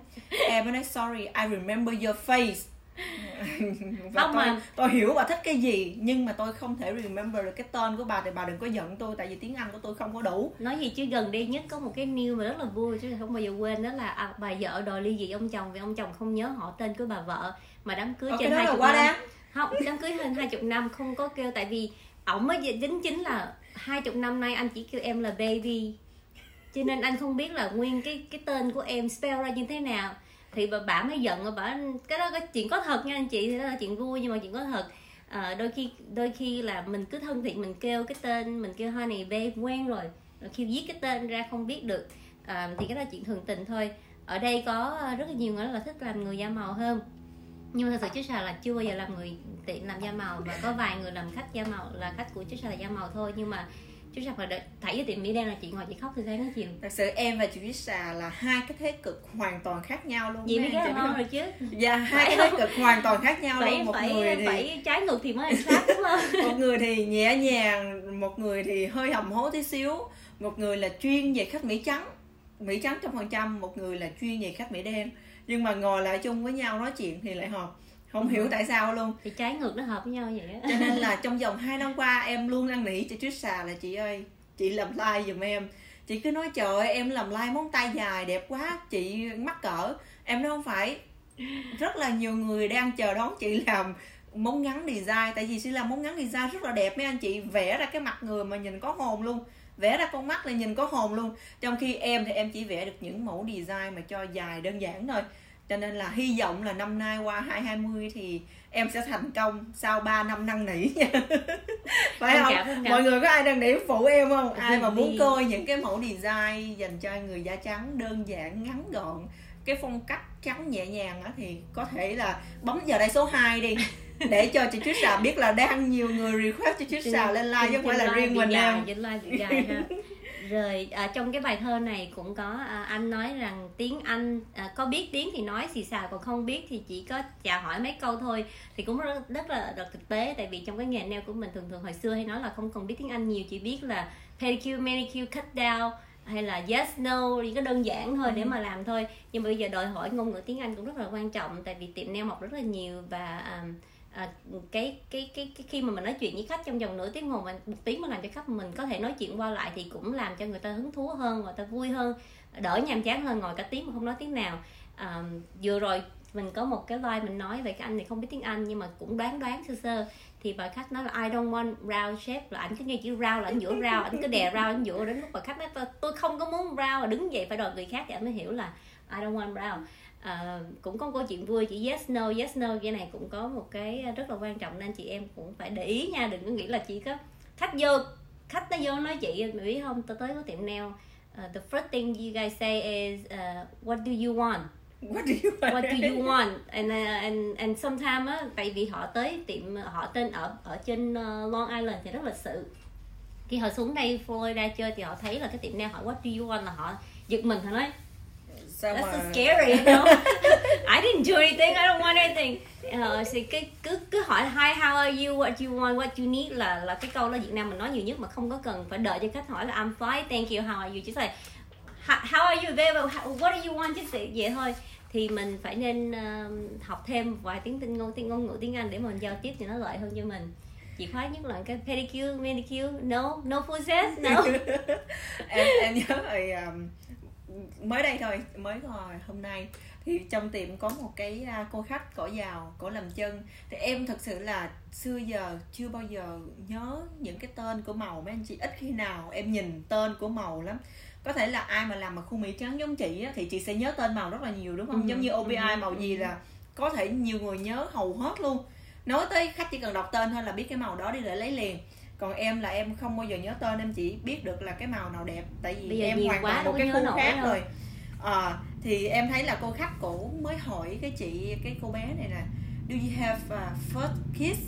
Em mới nói sorry I remember your face. Và Không tôi, mà. tôi hiểu bà thích cái gì nhưng mà tôi không thể remember được cái tên của bà thì bà đừng có giận tôi tại vì tiếng anh của tôi không có đủ. Nói gì chứ gần đây nhất có một cái news mà rất là vui chứ không bao giờ quên đó là à, bà vợ đòi ly dị ông chồng vì ông chồng không nhớ họ tên của bà vợ mà đám cưới Ờ, trên hai chục năm. đáng. Không đám cưới hơn hai chục năm không có kêu tại vì ổng mới dính chính là hai chục năm nay anh chỉ kêu em là baby. Cho nên anh không biết là nguyên cái cái tên của em spell ra như thế nào. Thì bà, bà mới giận và bà cái đó cái chuyện có thật nha anh chị thì đó là chuyện vui nhưng mà chuyện có thật. À, đôi khi đôi khi là mình cứ thân thiện mình kêu cái tên mình kêu honey babe quen rồi. Rồi khi viết cái tên ra không biết được. À, thì cái đó là chuyện thường tình thôi. Ở đây có ờ, rất là nhiều người rất là thích làm người da màu hơn nhưng mà thật sự Trisha là chưa bao giờ làm người tiện làm da màu và có vài người làm khách da màu là khách của Trisha là da màu thôi. Nhưng mà Trisha phải đợi thảy với tiệm Mỹ đen là chị ngồi chị khóc từ sáng đến chiều thật sự em và chị Lisa là hai cái thế cực hoàn toàn khác nhau luôn chị mới ghét ngon rồi chứ. Dạ hai cái thế cực hoàn toàn khác nhau phải luôn. Một phải người thì phải trái ngược thì mới làm khác đúng không? Một người thì nhẹ nhàng một người thì hơi hầm hố tí xíu. Một người là chuyên về khách mỹ trắng mỹ trắng trăm phần trăm một người là chuyên về khách mỹ đen nhưng mà ngồi lại chung với nhau nói chuyện thì lại hợp. Không hiểu tại sao luôn. Thì trái ngược nó hợp với nhau vậy cho nên là trong vòng 2 năm qua em luôn năn nỉ chị Trisha là chị ơi chị làm like giùm em. Chị cứ nói trời ơi em làm like móng tay dài đẹp quá chị mắc cỡ. Em nói không phải. Rất là nhiều người đang chờ đón chị làm móng ngắn design tại vì chị làm móng ngắn design rất là đẹp mấy anh chị vẽ ra cái mặt người mà nhìn có hồn luôn vẽ ra con mắt là nhìn có hồn luôn. Trong khi em thì em chỉ vẽ được những mẫu design mà cho dài đơn giản thôi. Cho nên là hy vọng là năm nay qua 2020 thì em sẽ thành công sau 3 năm năn nỉ. Phải không? cảm, thông cảm. mọi người có ai năn nỉ phụ em không? Ai mà muốn coi những cái mẫu design dành cho người da trắng đơn giản ngắn gọn cái phong cách trắng nhẹ nhàng á thì có thể là bấm vào đây số 2 đi để cho chị Trisha biết là đang nhiều người request cho Trisha lên like chứ không phải là riêng mình em rồi à, trong cái bài thơ này cũng có à, anh nói rằng tiếng anh à, có biết tiếng thì nói xì xào còn không biết thì chỉ có chào hỏi mấy câu thôi. Thì cũng rất, rất là rất thực tế tại vì trong cái nghề nail của mình thường thường hồi xưa hay nói là không cần biết tiếng anh nhiều chỉ biết là pedicure manicure cut down hay là yes no những cái đơn giản thôi để mà làm thôi. Nhưng mà bây giờ đòi hỏi ngôn ngữ tiếng anh cũng rất là quan trọng tại vì tiệm nail mọc rất là nhiều và à, à, cái, cái cái cái khi mà mình nói chuyện với khách trong vòng nửa tiếng hồ mà một tiếng mà làm cho khách mình có thể nói chuyện qua lại thì cũng làm cho người ta hứng thú hơn người ta vui hơn đỡ nhàm chán hơn ngồi cả tiếng mà không nói tiếng nào. À, vừa rồi mình có một cái live mình nói về cái anh này không biết tiếng anh nhưng mà cũng đoán đoán sơ sơ. Thì bà khách nói là I don't want round shape. Là ảnh cứ nghe chữ round là ảnh giữa round ảnh cứ đè round ảnh giữa. Đến lúc bà khách nói tôi, tôi không có muốn round. Là đứng dậy phải đòi người khác thì anh mới hiểu là I don't want round. À, cũng có một câu chuyện vui chỉ yes no yes no. Cái này cũng có một cái rất là quan trọng nên chị em cũng phải để ý nha. Đừng có nghĩ là chỉ có khách vô khách nó vô nói chị. Mày biết không tôi tới có tiệm nail. Uh, the first thing you guys say is uh, what do you want? What do you want? what do you want and uh, and and sometimes á tại vì họ tới tiệm họ tên ở ở trên uh, Long Island thì rất lịch sự khi họ xuống đây Florida chơi thì họ thấy là cái tiệm nail hỏi what do you want là họ giật mình họ nói That's so scary, you know. I didn't do anything. I don't want anything. Ờ, thì cái cứ cứ hỏi hi how are you, what you want, what you need là là cái câu đó Việt Nam mình nói nhiều nhất mà không có cần phải đợi cho khách hỏi là I'm fine, thank you, how are you, chỉ là "How- are you? Available, what do you want, just vậy thôi. Thì mình phải nên uh, học thêm vài tiếng tinh ngôn tiếng ngôn ngữ tiếng Anh để mình giao tiếp thì nó lợi hơn cho mình. Chị khoái nhất là cái pedicure, manicure, no, no process no. em em nhớ rồi um, mới đây thôi mới rồi hôm nay. Thì trong tiệm có một cái à, cô khách cổ giàu cổ làm chân. Thì em thật sự là xưa giờ chưa bao giờ nhớ những cái tên của màu mấy anh chị. Ít khi nào em nhìn tên của màu lắm có thể là ai mà làm mà khu mỹ trắng giống chị á, thì chị sẽ nhớ tên màu rất là nhiều đúng không? Ừ, giống như OBI ừ, màu gì ừ. là có thể nhiều người nhớ hầu hết luôn. Nói tới khách chỉ cần đọc tên thôi là biết cái màu đó đi để lấy liền. Còn em là em không bao giờ nhớ tên em chỉ biết được là cái màu nào đẹp tại vì Bây giờ em hoàn quá toàn một cái khu khác rồi. À, thì em thấy là cô khách cổ mới hỏi cái chị cái cô bé này là do you have a first kiss?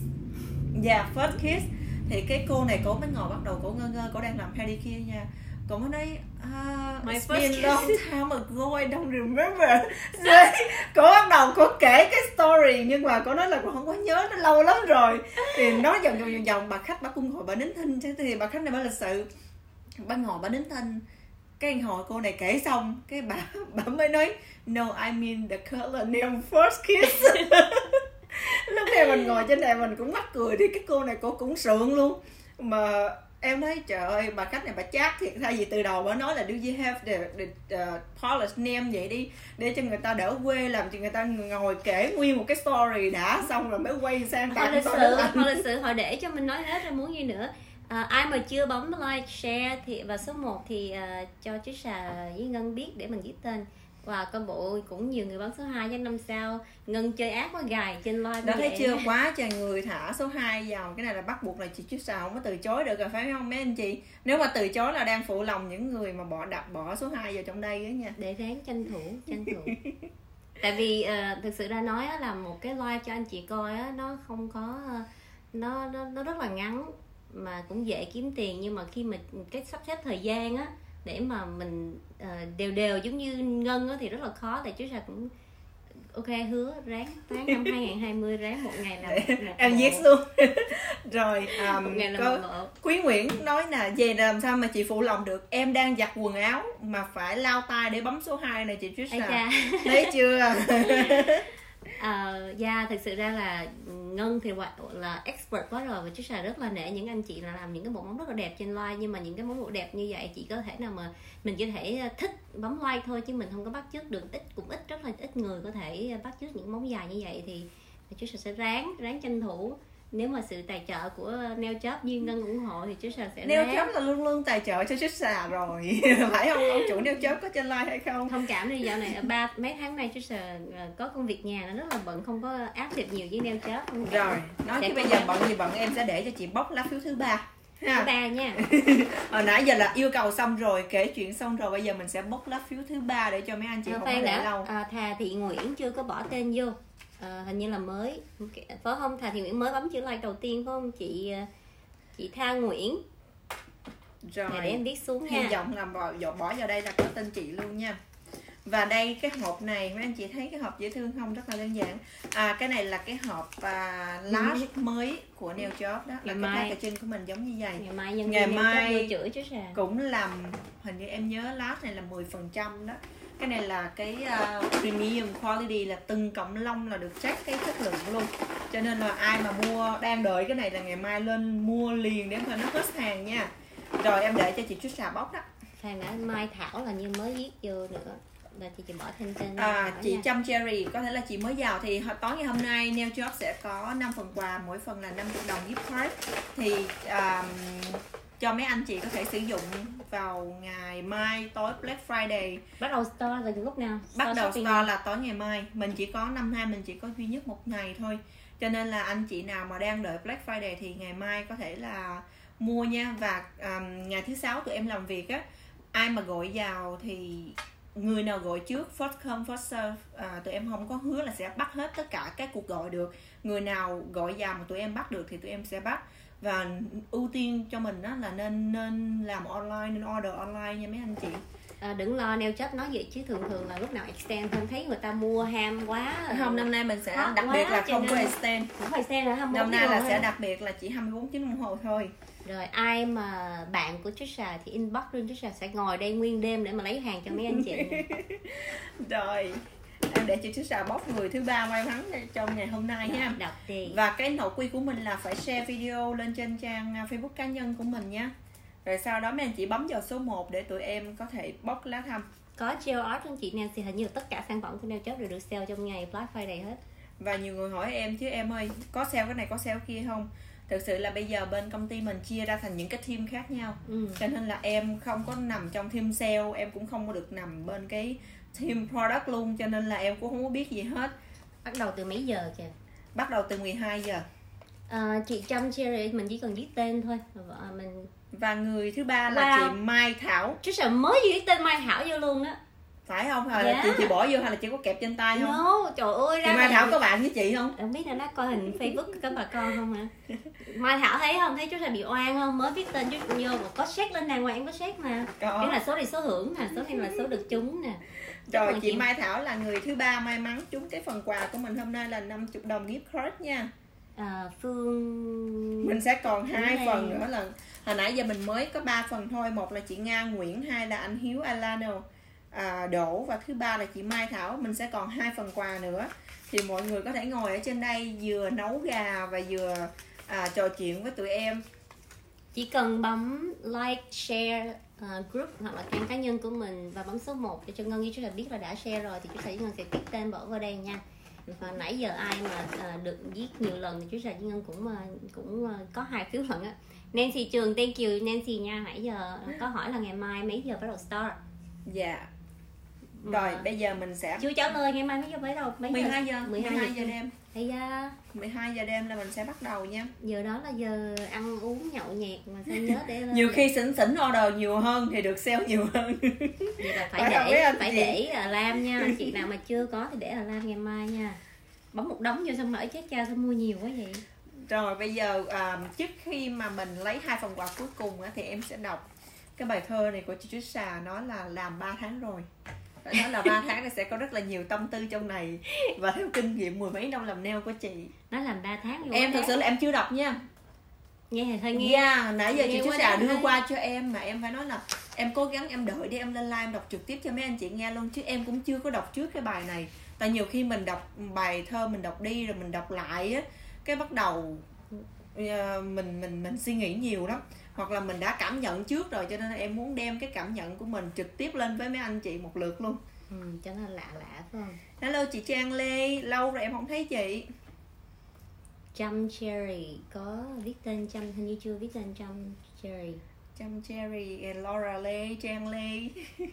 Dạ first kiss. Thì cái cô này cổ mới ngồi bắt đầu cổ ngơ ngơ cổ đang làm pedicure nha nói uh, My it's first been kiss." long time ago I don't remember. Rồi, cổ bắt đầu cổ kể cái story nhưng mà cổ nói là cổ không có nhớ nó lâu lắm rồi. Thì nói vòng vòng vòng vòng bà khách bà cung hồi bà nín thinh. Thế thì bà khách này bà lịch sự bà ngồi bà nín thinh. Cái hồi cô này kể xong cái bà bà mới nói no I mean the color name first kiss. Lúc này mình ngồi trên này mình cũng mắc cười thì cái cô này cô cũng sượng luôn. Mà em thấy trời ơi bà khách này bà chát thiệt. Thay vì từ đầu bà nói là do you have the, the uh, polish name vậy đi để cho người ta đỡ quê làm cho người ta ngồi kể nguyên một cái story đã xong rồi mới quay sang họ tặng lịch sự họ lịch sự họ để cho mình nói hết rồi muốn gì nữa. À, ai mà chưa bấm like share thì và số 1 thì à, cho chú xà với ngân biết để mình viết tên và coi bộ cũng nhiều người bấm số 2 với năm sao ngân chơi ác quá gài trên đã như thấy chưa? Quá trời người thả số 2 vào. Cái này là bắt buộc là chị chứ sao không có từ chối được rồi phải không mấy anh chị? Nếu mà từ chối là đang phụ lòng những người mà bỏ đặt bỏ số 2 vào trong đây đó nha. Để ráng tranh thủ tranh thủ. Tại vì ờ, thực sự ra nói á, là một cái live cho anh chị coi á, nó không có ờ, nó, nó nó rất là ngắn mà cũng dễ kiếm tiền. Nhưng mà khi mà cái sắp xếp thời gian á để mà mình ờ, đều đều giống như ngân thì rất là khó tại chú sa cũng ok hứa ráng tháng năm 2020 ráng một ngày một em viết luôn. Rồi một um, có quý nguyễn nói là về làm sao mà chị phụ lòng được? Em đang giặt quần áo mà phải lao tay để bấm số 2 này chị cha. Thấy chưa Ờ, uh, yeah thực sự ra là ngân thì gọi là expert quá rồi và chú là rất là nể những anh chị là làm những cái bộ móng rất là đẹp trên like nhưng mà những cái móng bộ đẹp như vậy chị có thể nào mà mình có thể thích bấm like thôi chứ mình không có bắt chước được. Ít cũng ít rất là ít người có thể bắt chước những móng dài như vậy thì chú sẽ ráng ráng tranh thủ nếu mà sự tài trợ của Nail Job Duyên Ngân ủng hộ thì chú xà sẽ ráng. Chớp là luôn luôn tài trợ cho chút xà rồi. Phải không? Ông chủ nêu chớp có trên live hay không? Thông cảm đi dạo này ba mấy tháng nay chú xà ờ, có công việc nhà nó rất là bận không có áp lực nhiều với Nail Job rồi nói chứ bây giờ bận gì bận em sẽ để cho chị bóc lá phiếu thứ ba Thứ ba nha. Hồi nãy giờ là yêu cầu xong rồi kể chuyện xong rồi bây giờ mình sẽ bóc lá phiếu thứ ba để cho mấy anh chị à, không có để lâu. à, thà thị nguyễn chưa có bỏ tên vô à, hình như là mới. Phải không thà thị nguyễn mới bấm chữ like đầu tiên phải không? Chị à, chị tha nguyễn. Rồi. Để, em viết xuống hy nha. vọng là bỏ, bỏ vào đây là có tên chị luôn nha. Và đây cái hộp này mấy anh chị thấy cái hộp dễ thương không? Rất là đơn giản. À cái này là cái hộp à, lash mới. của nail job đó. Là Ngày cái mai. packaging của mình giống như vậy. Ngày mai nhân Ngày mai- chửi chứ sà cũng làm hình như em nhớ lát này là 10% đó cái này là cái uh, premium quality là từng cọng lông là được check cái chất lượng luôn. Cho nên là ai mà mua đang đợi cái này là ngày mai lên mua liền để mà nó hết hàng nha. Rồi em để cho chị chút xà bóc đó. Khoan đã mai thảo là như mới viết vô nữa. Là chị chỉ bỏ thêm tên à, chị nha. Trâm Cherry có thể là chị mới vào thì tối ngày hôm nay Nail Job sẽ có 5 phần quà mỗi phần là 50 đồng gift card. Thì um, cho mấy anh chị có thể sử dụng vào ngày mai tối Black Friday. Bắt đầu store từ lúc nào? Bắt Store đầu shopping store là tối ngày mai. Mình chỉ có năm nay mình chỉ có duy nhất một ngày thôi. Cho nên là anh chị nào mà đang đợi Black Friday thì ngày mai có thể là mua nha. Và um, ngày thứ sáu tụi em làm việc á ai mà gọi vào thì người nào gọi trước first come first serve à, tụi em không có hứa là sẽ bắt hết tất cả các cuộc gọi được. Người nào gọi vào mà tụi em bắt được thì tụi em sẽ bắt và ưu tiên cho mình đó là nên nên làm online nên order online nha mấy anh chị. À, đừng lo neo chấp nói vậy chứ thường thường là lúc nào extend không thấy người ta mua ham quá. Không năm nay mình sẽ Hot đặc biệt là không có extend. không phải extend là 24 năm nay là sẽ đặc biệt là chỉ 24 tiếng đồng hồ thôi. Rồi ai mà bạn của Trisha thì inbox luôn Trisha sẽ ngồi đây nguyên đêm để mà lấy hàng cho mấy anh chị. Rồi em để chị chú xà bóc người thứ ba may mắn trong ngày hôm nay nha. Đọc đi và cái nội quy của mình là phải share video lên trên trang à, Facebook cá nhân của mình nhé rồi sau đó mấy anh chị bấm vào số 1 để tụi em có thể bóc lá thăm. Có gel art anh chị thì hình như tất cả sản phẩm của Nail Job đều được sale trong ngày Black Friday hết. Và nhiều người hỏi em chứ em ơi có sale cái này có sale kia không? Thực sự là bây giờ bên công ty mình chia ra thành những cái team khác nhau. Ừ. cho nên là em không có nằm trong team sale em cũng không có được nằm bên cái team product luôn cho nên là em cũng không có biết gì hết. Bắt đầu từ mấy giờ kìa? Bắt đầu từ 12 giờ. À, chị Trâm Cherry mình chỉ cần viết tên thôi. Và mình và người thứ ba là Wow. chị Mai Thảo. Trisha mới viết tên Mai Thảo vô luôn đó phải không? Hay là Dạ. chị chị bỏ vô hay là chị có kẹp trên tay không? No trời ơi chị ra Mai này- Thảo có bạn với chị không? Không biết là nó coi hình Facebook các bà con không hả? Mai Thảo thấy không? Thấy chú là bị oan không? Mới viết tên chú vô mà có check lên đàng hoàng có check mà. Cái có là số này số hưởng nè số này là số được trúng nè rồi chị Mai Thảo là người thứ ba may mắn trúng cái phần quà của mình hôm nay là 50 đồng gift card nha. À, phương mình sẽ còn hai phần nữa là hồi nãy giờ mình mới có 3 phần thôi. Một là chị nga nguyễn hai là anh hiếu alano à, đỗ và thứ ba là chị mai thảo. Mình sẽ còn hai phần quà nữa. Thì mọi người có thể ngồi ở trên đây vừa nấu gà và vừa à, trò chuyện với tụi em. Chỉ cần bấm like share uh, group hoặc là trang cá nhân của mình và bấm số 1 để cho ngân với chú là biết là đã share rồi thì chú sẽ ngân sẽ viết tên bỏ vào đây nha. Và nãy giờ ai mà uh, được viết nhiều lần thì chú sẽ ngân cũng uh, cũng uh, có hai phiếu thuận á. Nancy Trường thank you Nancy nha nãy giờ có hỏi là ngày mai mấy giờ bắt đầu start? Dạ. yeah rồi bây giờ mình sẽ chưa trả lời ngày mai mấy giờ? Bắt đầu mấy 12 giờ 12 12 giờ. đêm. Ây da, 12 giờ đêm là mình sẽ bắt đầu nha. Giờ đó là giờ ăn uống nhậu nhẹt mà sao nhớ để nhiều khi xỉn xỉn order nhiều hơn thì được sale nhiều hơn. Vậy là phải Phải để anh phải chị? để à, lam nha. Chị nào mà chưa có thì để à, lam ngày mai nha. Bấm một đống vô xong mở chết cha sao mua nhiều quá vậy. Rồi bây giờ à, trước khi mà mình lấy hai phần quà cuối cùng á, thì em sẽ đọc cái bài thơ này của chị Trisha nói là làm 3 tháng rồi phải nói là 3 tháng thì sẽ có rất là nhiều tâm tư trong này. Và theo kinh nghiệm mười mấy năm làm nail của chị. Nó làm 3 tháng vô em thật sự là em chưa đọc nha. Nghe thì hơi nghe. Yeah, nãy giờ nghe chị Trisha đáng đưa hay. qua cho em mà em phải nói là em cố gắng em đợi để em lên live em đọc trực tiếp cho mấy anh chị nghe luôn chứ em cũng chưa có đọc trước cái bài này. Tại nhiều khi mình đọc bài thơ mình đọc đi rồi mình đọc lại á cái bắt đầu ờ, mình mình mình suy nghĩ nhiều lắm hoặc là mình đã cảm nhận trước rồi cho nên em muốn đem cái cảm nhận của mình trực tiếp lên với mấy anh chị một lượt luôn. Ừ, cho nó lạ lạ phải không? Hello chị Trang Lê lâu rồi em không thấy chị. Chăm Cherry có viết tên Chăm hình như chưa viết tên Chăm Cherry. Trâm Cherry Laura Lê Trang Lê.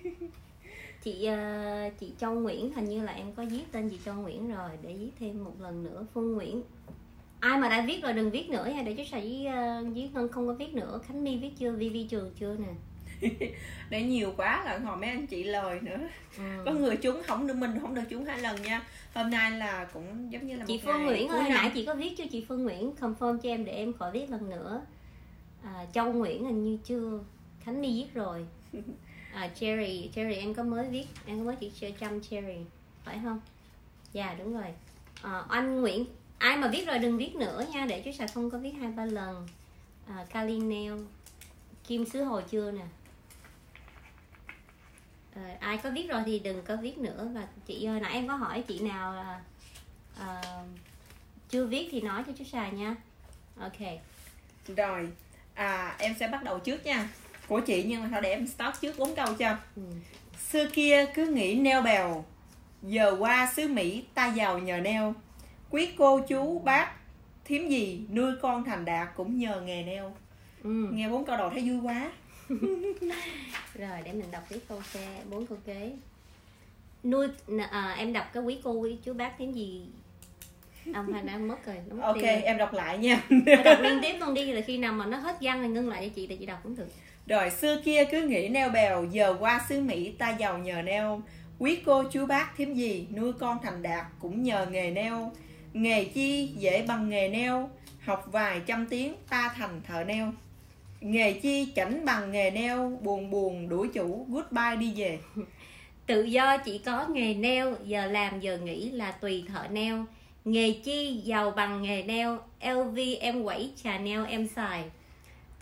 Chị ờ, chị Châu Nguyễn hình như là em có viết tên chị Châu Nguyễn rồi để viết thêm một lần nữa Phương Nguyễn ai mà đã viết rồi đừng viết nữa nha để chú sài với ờ, với ngân không có viết nữa. Khánh my viết chưa? Vi trường chưa nè. Để nhiều quá là họ mấy anh chị lời nữa. Ừ. có người trúng không được mình không được trúng hai lần nha. Hôm nay là cũng giống như là chị Phương Nguyễn ơi nãy chị có viết cho chị Phương Nguyễn confirm cho em để em khỏi viết lần nữa. À, Châu Nguyễn hình như chưa. Khánh My viết rồi. À, Cherry Cherry em có mới viết em có mới chỉ chơi chăm Cherry phải không? Dạ đúng rồi. À, anh Nguyễn ai mà viết rồi đừng viết nữa nha để chú sài không có viết hai ba lần. À, Kali Nail Kim Sứ Hồi chưa nè? Ờ, ai có viết rồi thì đừng có viết nữa. Và chị ơi nãy em có hỏi chị nào là ờ, chưa viết thì nói cho chú xài nha. Ok. Rồi. À em sẽ bắt đầu trước nha. Của chị nhưng mà thôi để em start trước bốn câu cho. Ừ. xưa kia cứ nghĩ neo bèo giờ qua xứ mỹ ta giàu nhờ neo quý cô chú bác thím gì nuôi con thành đạt cũng nhờ nghề neo. Ừ. nghe bốn câu đầu thấy vui quá. Rồi để mình đọc tiếp câu C bốn câu kế. Nuôi à, em đọc cái quý cô quý chú bác tiếng gì? Ông phải đã mất rồi nó mất ok rồi. em đọc lại nha. Đọc liên tiếp luôn đi là khi nào mà nó hết văn thì ngưng lại cho chị thì chị đọc cũng được. Rồi xưa kia cứ nghĩ neo bèo Giờ qua xứ Mỹ ta giàu nhờ neo. Quý cô chú bác thím gì Nuôi con thành đạt cũng nhờ nghề neo Nghề chi dễ bằng nghề neo, Học vài trăm tiếng ta thành thợ neo. Nghề chi chảnh bằng nghề neo, Buồn buồn đuổi chủ, Goodbye đi về. Tự do chỉ có nghề neo, giờ làm giờ nghỉ là tùy thợ neo. Nghề chi giàu bằng nghề neo LV em quẩy trà neo em xài.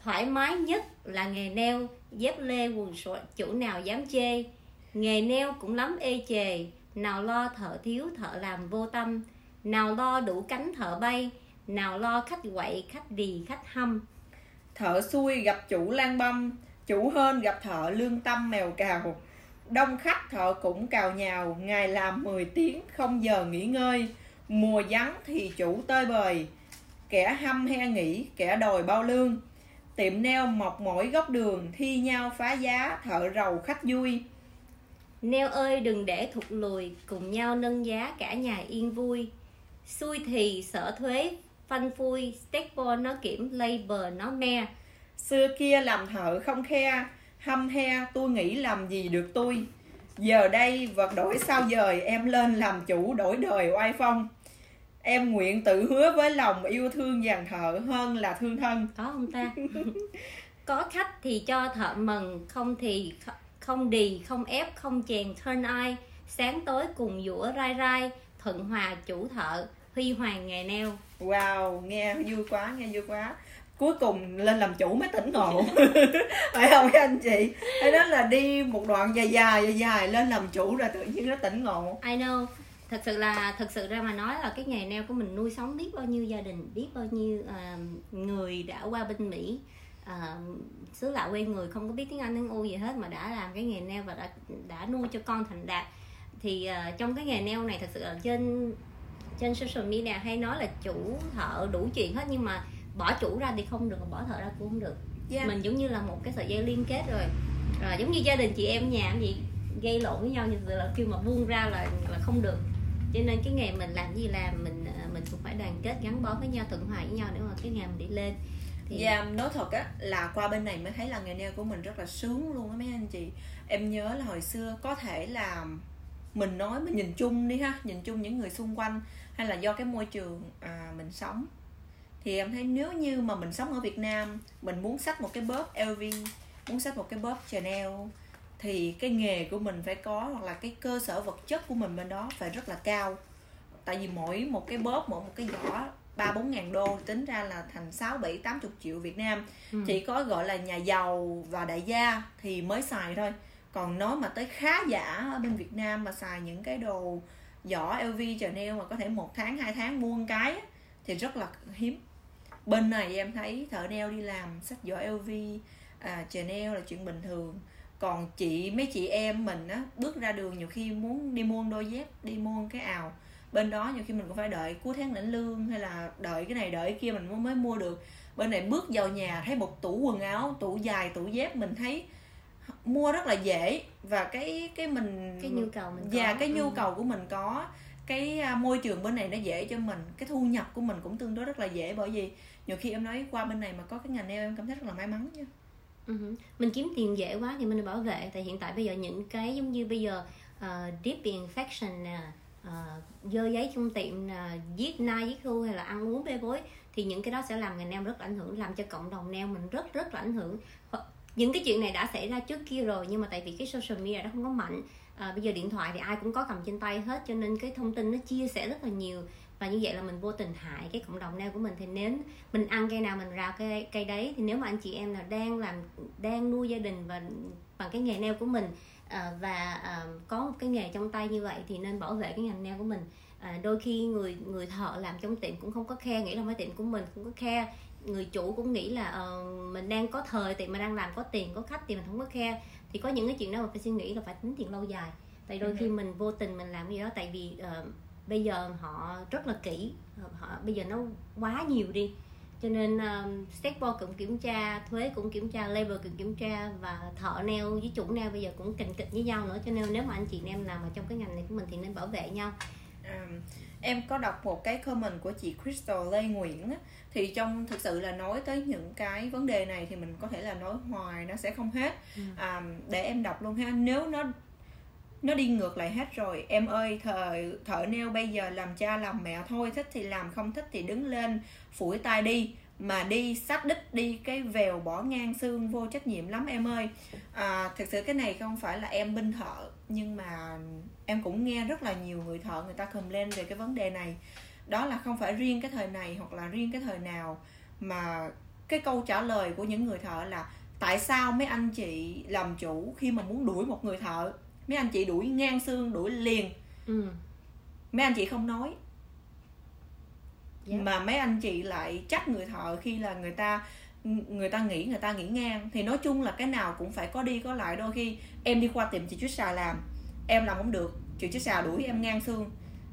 Thoải mái nhất là nghề neo, dép lê quần sọt chủ nào dám chê. Nghề neo cũng lắm ê chề, nào lo thợ thiếu, thợ làm vô tâm nào lo đủ cánh thợ bay nào lo khách quậy khách đì khách hâm. Thợ xuôi gặp chủ lan băm Chủ hên gặp thợ lương tâm mèo cào. Đông khách thợ cũng cào nhào Ngày làm 10 tiếng không giờ nghỉ ngơi. Mùa vắng thì chủ tơi bời Kẻ hâm he nghỉ Kẻ đòi bao lương. Tiệm neo mọc mỗi góc đường Thi nhau phá giá thợ rầu khách vui. Neo ơi đừng để thụt lùi Cùng nhau nâng giá cả nhà yên vui Xui thì sở thuế Phanh phui Staple nó kiểm Labor nó me. Xưa kia làm thợ không khe Hâm he tôi nghĩ làm gì được tôi. Giờ đây vật đổi sao dời Em lên làm chủ đổi đời oai phong. Em nguyện tự hứa với lòng yêu thương dàn thợ hơn là thương thân. Có không ta? Có khách thì cho thợ mừng Không thì kh- không đì, không ép, không chèn turn eye. Sáng tối cùng dũa rai rai Thuận hòa chủ thợ huy hoàng nghề neo. Wow nghe vui quá nghe vui quá. Cuối cùng lên làm chủ mới tỉnh ngộ. Phải không các anh chị? Cái đó là đi một đoạn dài dài dài dài lên làm chủ rồi tự nhiên nó tỉnh ngộ. I know. Thật sự là thật sự ra mà nói là cái nghề neo của mình nuôi sống biết bao nhiêu gia đình biết bao nhiêu uh, người đã qua bên mỹ. Uh, xứ lạ quê người không có biết tiếng anh tiếng u gì hết mà đã làm cái nghề neo và đã đã nuôi cho con thành đạt. Thì uh, trong cái nghề neo này thật sự là trên trên social media hay nói là chủ thợ đủ chuyện hết nhưng mà bỏ chủ ra thì không được bỏ thợ ra cũng không được. Yeah. mình giống như là một cái sợi dây liên kết rồi. Rồi giống như gia đình chị em nhà gì gây lộn với nhau như là khi mà buông ra là là không được. Cho nên cái nghề mình làm gì làm mình ờ, mình cũng phải đoàn kết gắn bó với nhau thuận hòa với nhau để mà cái nghề mình đi lên. Thì yeah, nói thật á là qua bên này mới thấy là nghề nail của mình rất là sướng luôn á mấy anh chị. Em nhớ là hồi xưa có thể là mình nói mình nhìn chung đi ha nhìn chung những người xung quanh hay là do cái môi trường à, mình sống. Thì em thấy nếu như mà mình sống ở Việt Nam mình muốn xách một cái bóp LV muốn xách một cái bóp Chanel thì cái nghề của mình phải có hoặc là cái cơ sở vật chất của mình bên đó phải rất là cao. Tại vì mỗi một cái bóp mỗi một cái giỏ ba bốn ngàn đô tính ra là thành sáu bảy tám chục triệu Việt Nam. Ừ. chỉ có gọi là nhà giàu và đại gia thì mới xài thôi. Còn nói mà tới khá giả ở bên Việt Nam mà xài những cái đồ giỏ LV Chanel mà có thể một tháng hai tháng mua một cái thì rất là hiếm. Bên này em thấy thợ nail đi làm sách giỏ LV à, Chanel là chuyện bình thường. Còn chị mấy chị em mình á bước ra đường nhiều khi muốn đi mua đôi dép đi mua cái ào. Bên đó nhiều khi mình cũng phải đợi cuối tháng lãnh lương hay là đợi cái này đợi cái kia mình mới mua được. Bên này bước vào nhà thấy một tủ quần áo tủ dài tủ dép mình thấy mua rất là dễ và cái cái mình cái nhu cầu mình và cái nhu ừ. cầu của mình có. Cái à, môi trường bên này nó dễ cho mình. Cái thu nhập của mình cũng tương đối rất là dễ bởi vì nhiều khi em nói qua bên này mà có cái ngành nail em cảm thấy rất là may mắn nha. Uh-huh. mình kiếm tiền dễ quá thì mình bảo vệ. Tại hiện tại bây giờ những cái giống như bây giờ uh, deep infection nè uh, dơ giấy trong tiệm nè giết nai giết thu hay là ăn uống bê bối thì những cái đó sẽ làm ngành nail rất là ảnh hưởng làm cho cộng đồng nail mình rất rất là ảnh hưởng những cái chuyện này đã xảy ra trước kia rồi nhưng mà tại vì cái social media nó không có mạnh à, bây giờ điện thoại thì ai cũng có cầm trên tay hết cho nên cái thông tin nó chia sẻ rất là nhiều. Và như vậy là mình vô tình hại cái cộng đồng nail của mình. Thì nếu mình ăn cây nào mình rào cây cây đấy thì nếu mà anh chị em nào đang làm đang nuôi gia đình và bằng cái nghề nail của mình à, và à, có một cái nghề trong tay như vậy thì nên bảo vệ cái ngành nail của mình. À, đôi khi người người thợ làm trong tiệm cũng không có khe nghĩ là máy tiệm của mình cũng có khe người chủ cũng nghĩ là uh, mình đang có thời tiệm mà đang làm có tiền có khách thì mình không có khe thì có những cái chuyện đó mà phải suy nghĩ là phải tính tiền lâu dài. Tại đôi khi ừ. mình vô tình mình làm cái gì đó tại vì uh, bây giờ họ rất là kỹ họ bây giờ nó quá nhiều đi. Cho nên um, state board cũng kiểm tra thuế cũng kiểm tra labor cũng kiểm tra và thợ neo với chủ neo bây giờ cũng cạnh kịch với nhau nữa. Cho nên nếu mà anh chị em làm ở trong cái ngành này của mình thì nên bảo vệ nhau. Um, em có đọc một cái comment của chị Crystal Lê Nguyễn á, thì trong thực sự là nói tới những cái vấn đề này thì mình có thể là nói hoài nó sẽ không hết. Ừ. à, để em đọc luôn ha. Nếu nó nó đi ngược lại hết rồi em ơi thời thợ neo bây giờ làm cha làm mẹ thôi thích thì làm không thích thì đứng lên phủi tay đi. Mà đi sát đích đi cái vèo bỏ ngang xương vô trách nhiệm lắm em ơi. À, thực sự cái này không phải là em binh thợ nhưng mà em cũng nghe rất là nhiều người thợ người ta lên về cái vấn đề này đó là không phải riêng cái thời này hoặc là riêng cái thời nào mà cái câu trả lời của những người thợ là tại sao mấy anh chị làm chủ khi mà muốn đuổi một người thợ mấy anh chị đuổi ngang xương đuổi liền ừ. mấy anh chị không nói yeah. Dạ. mà mấy anh chị lại trách người thợ khi là người ta người ta nghĩ người ta nghĩ ngang thì nói chung là cái nào cũng phải có đi có lại đôi khi em đi qua tiệm chị chuyết xà làm em làm không được. Chị chuyết xà đuổi em ngang xương.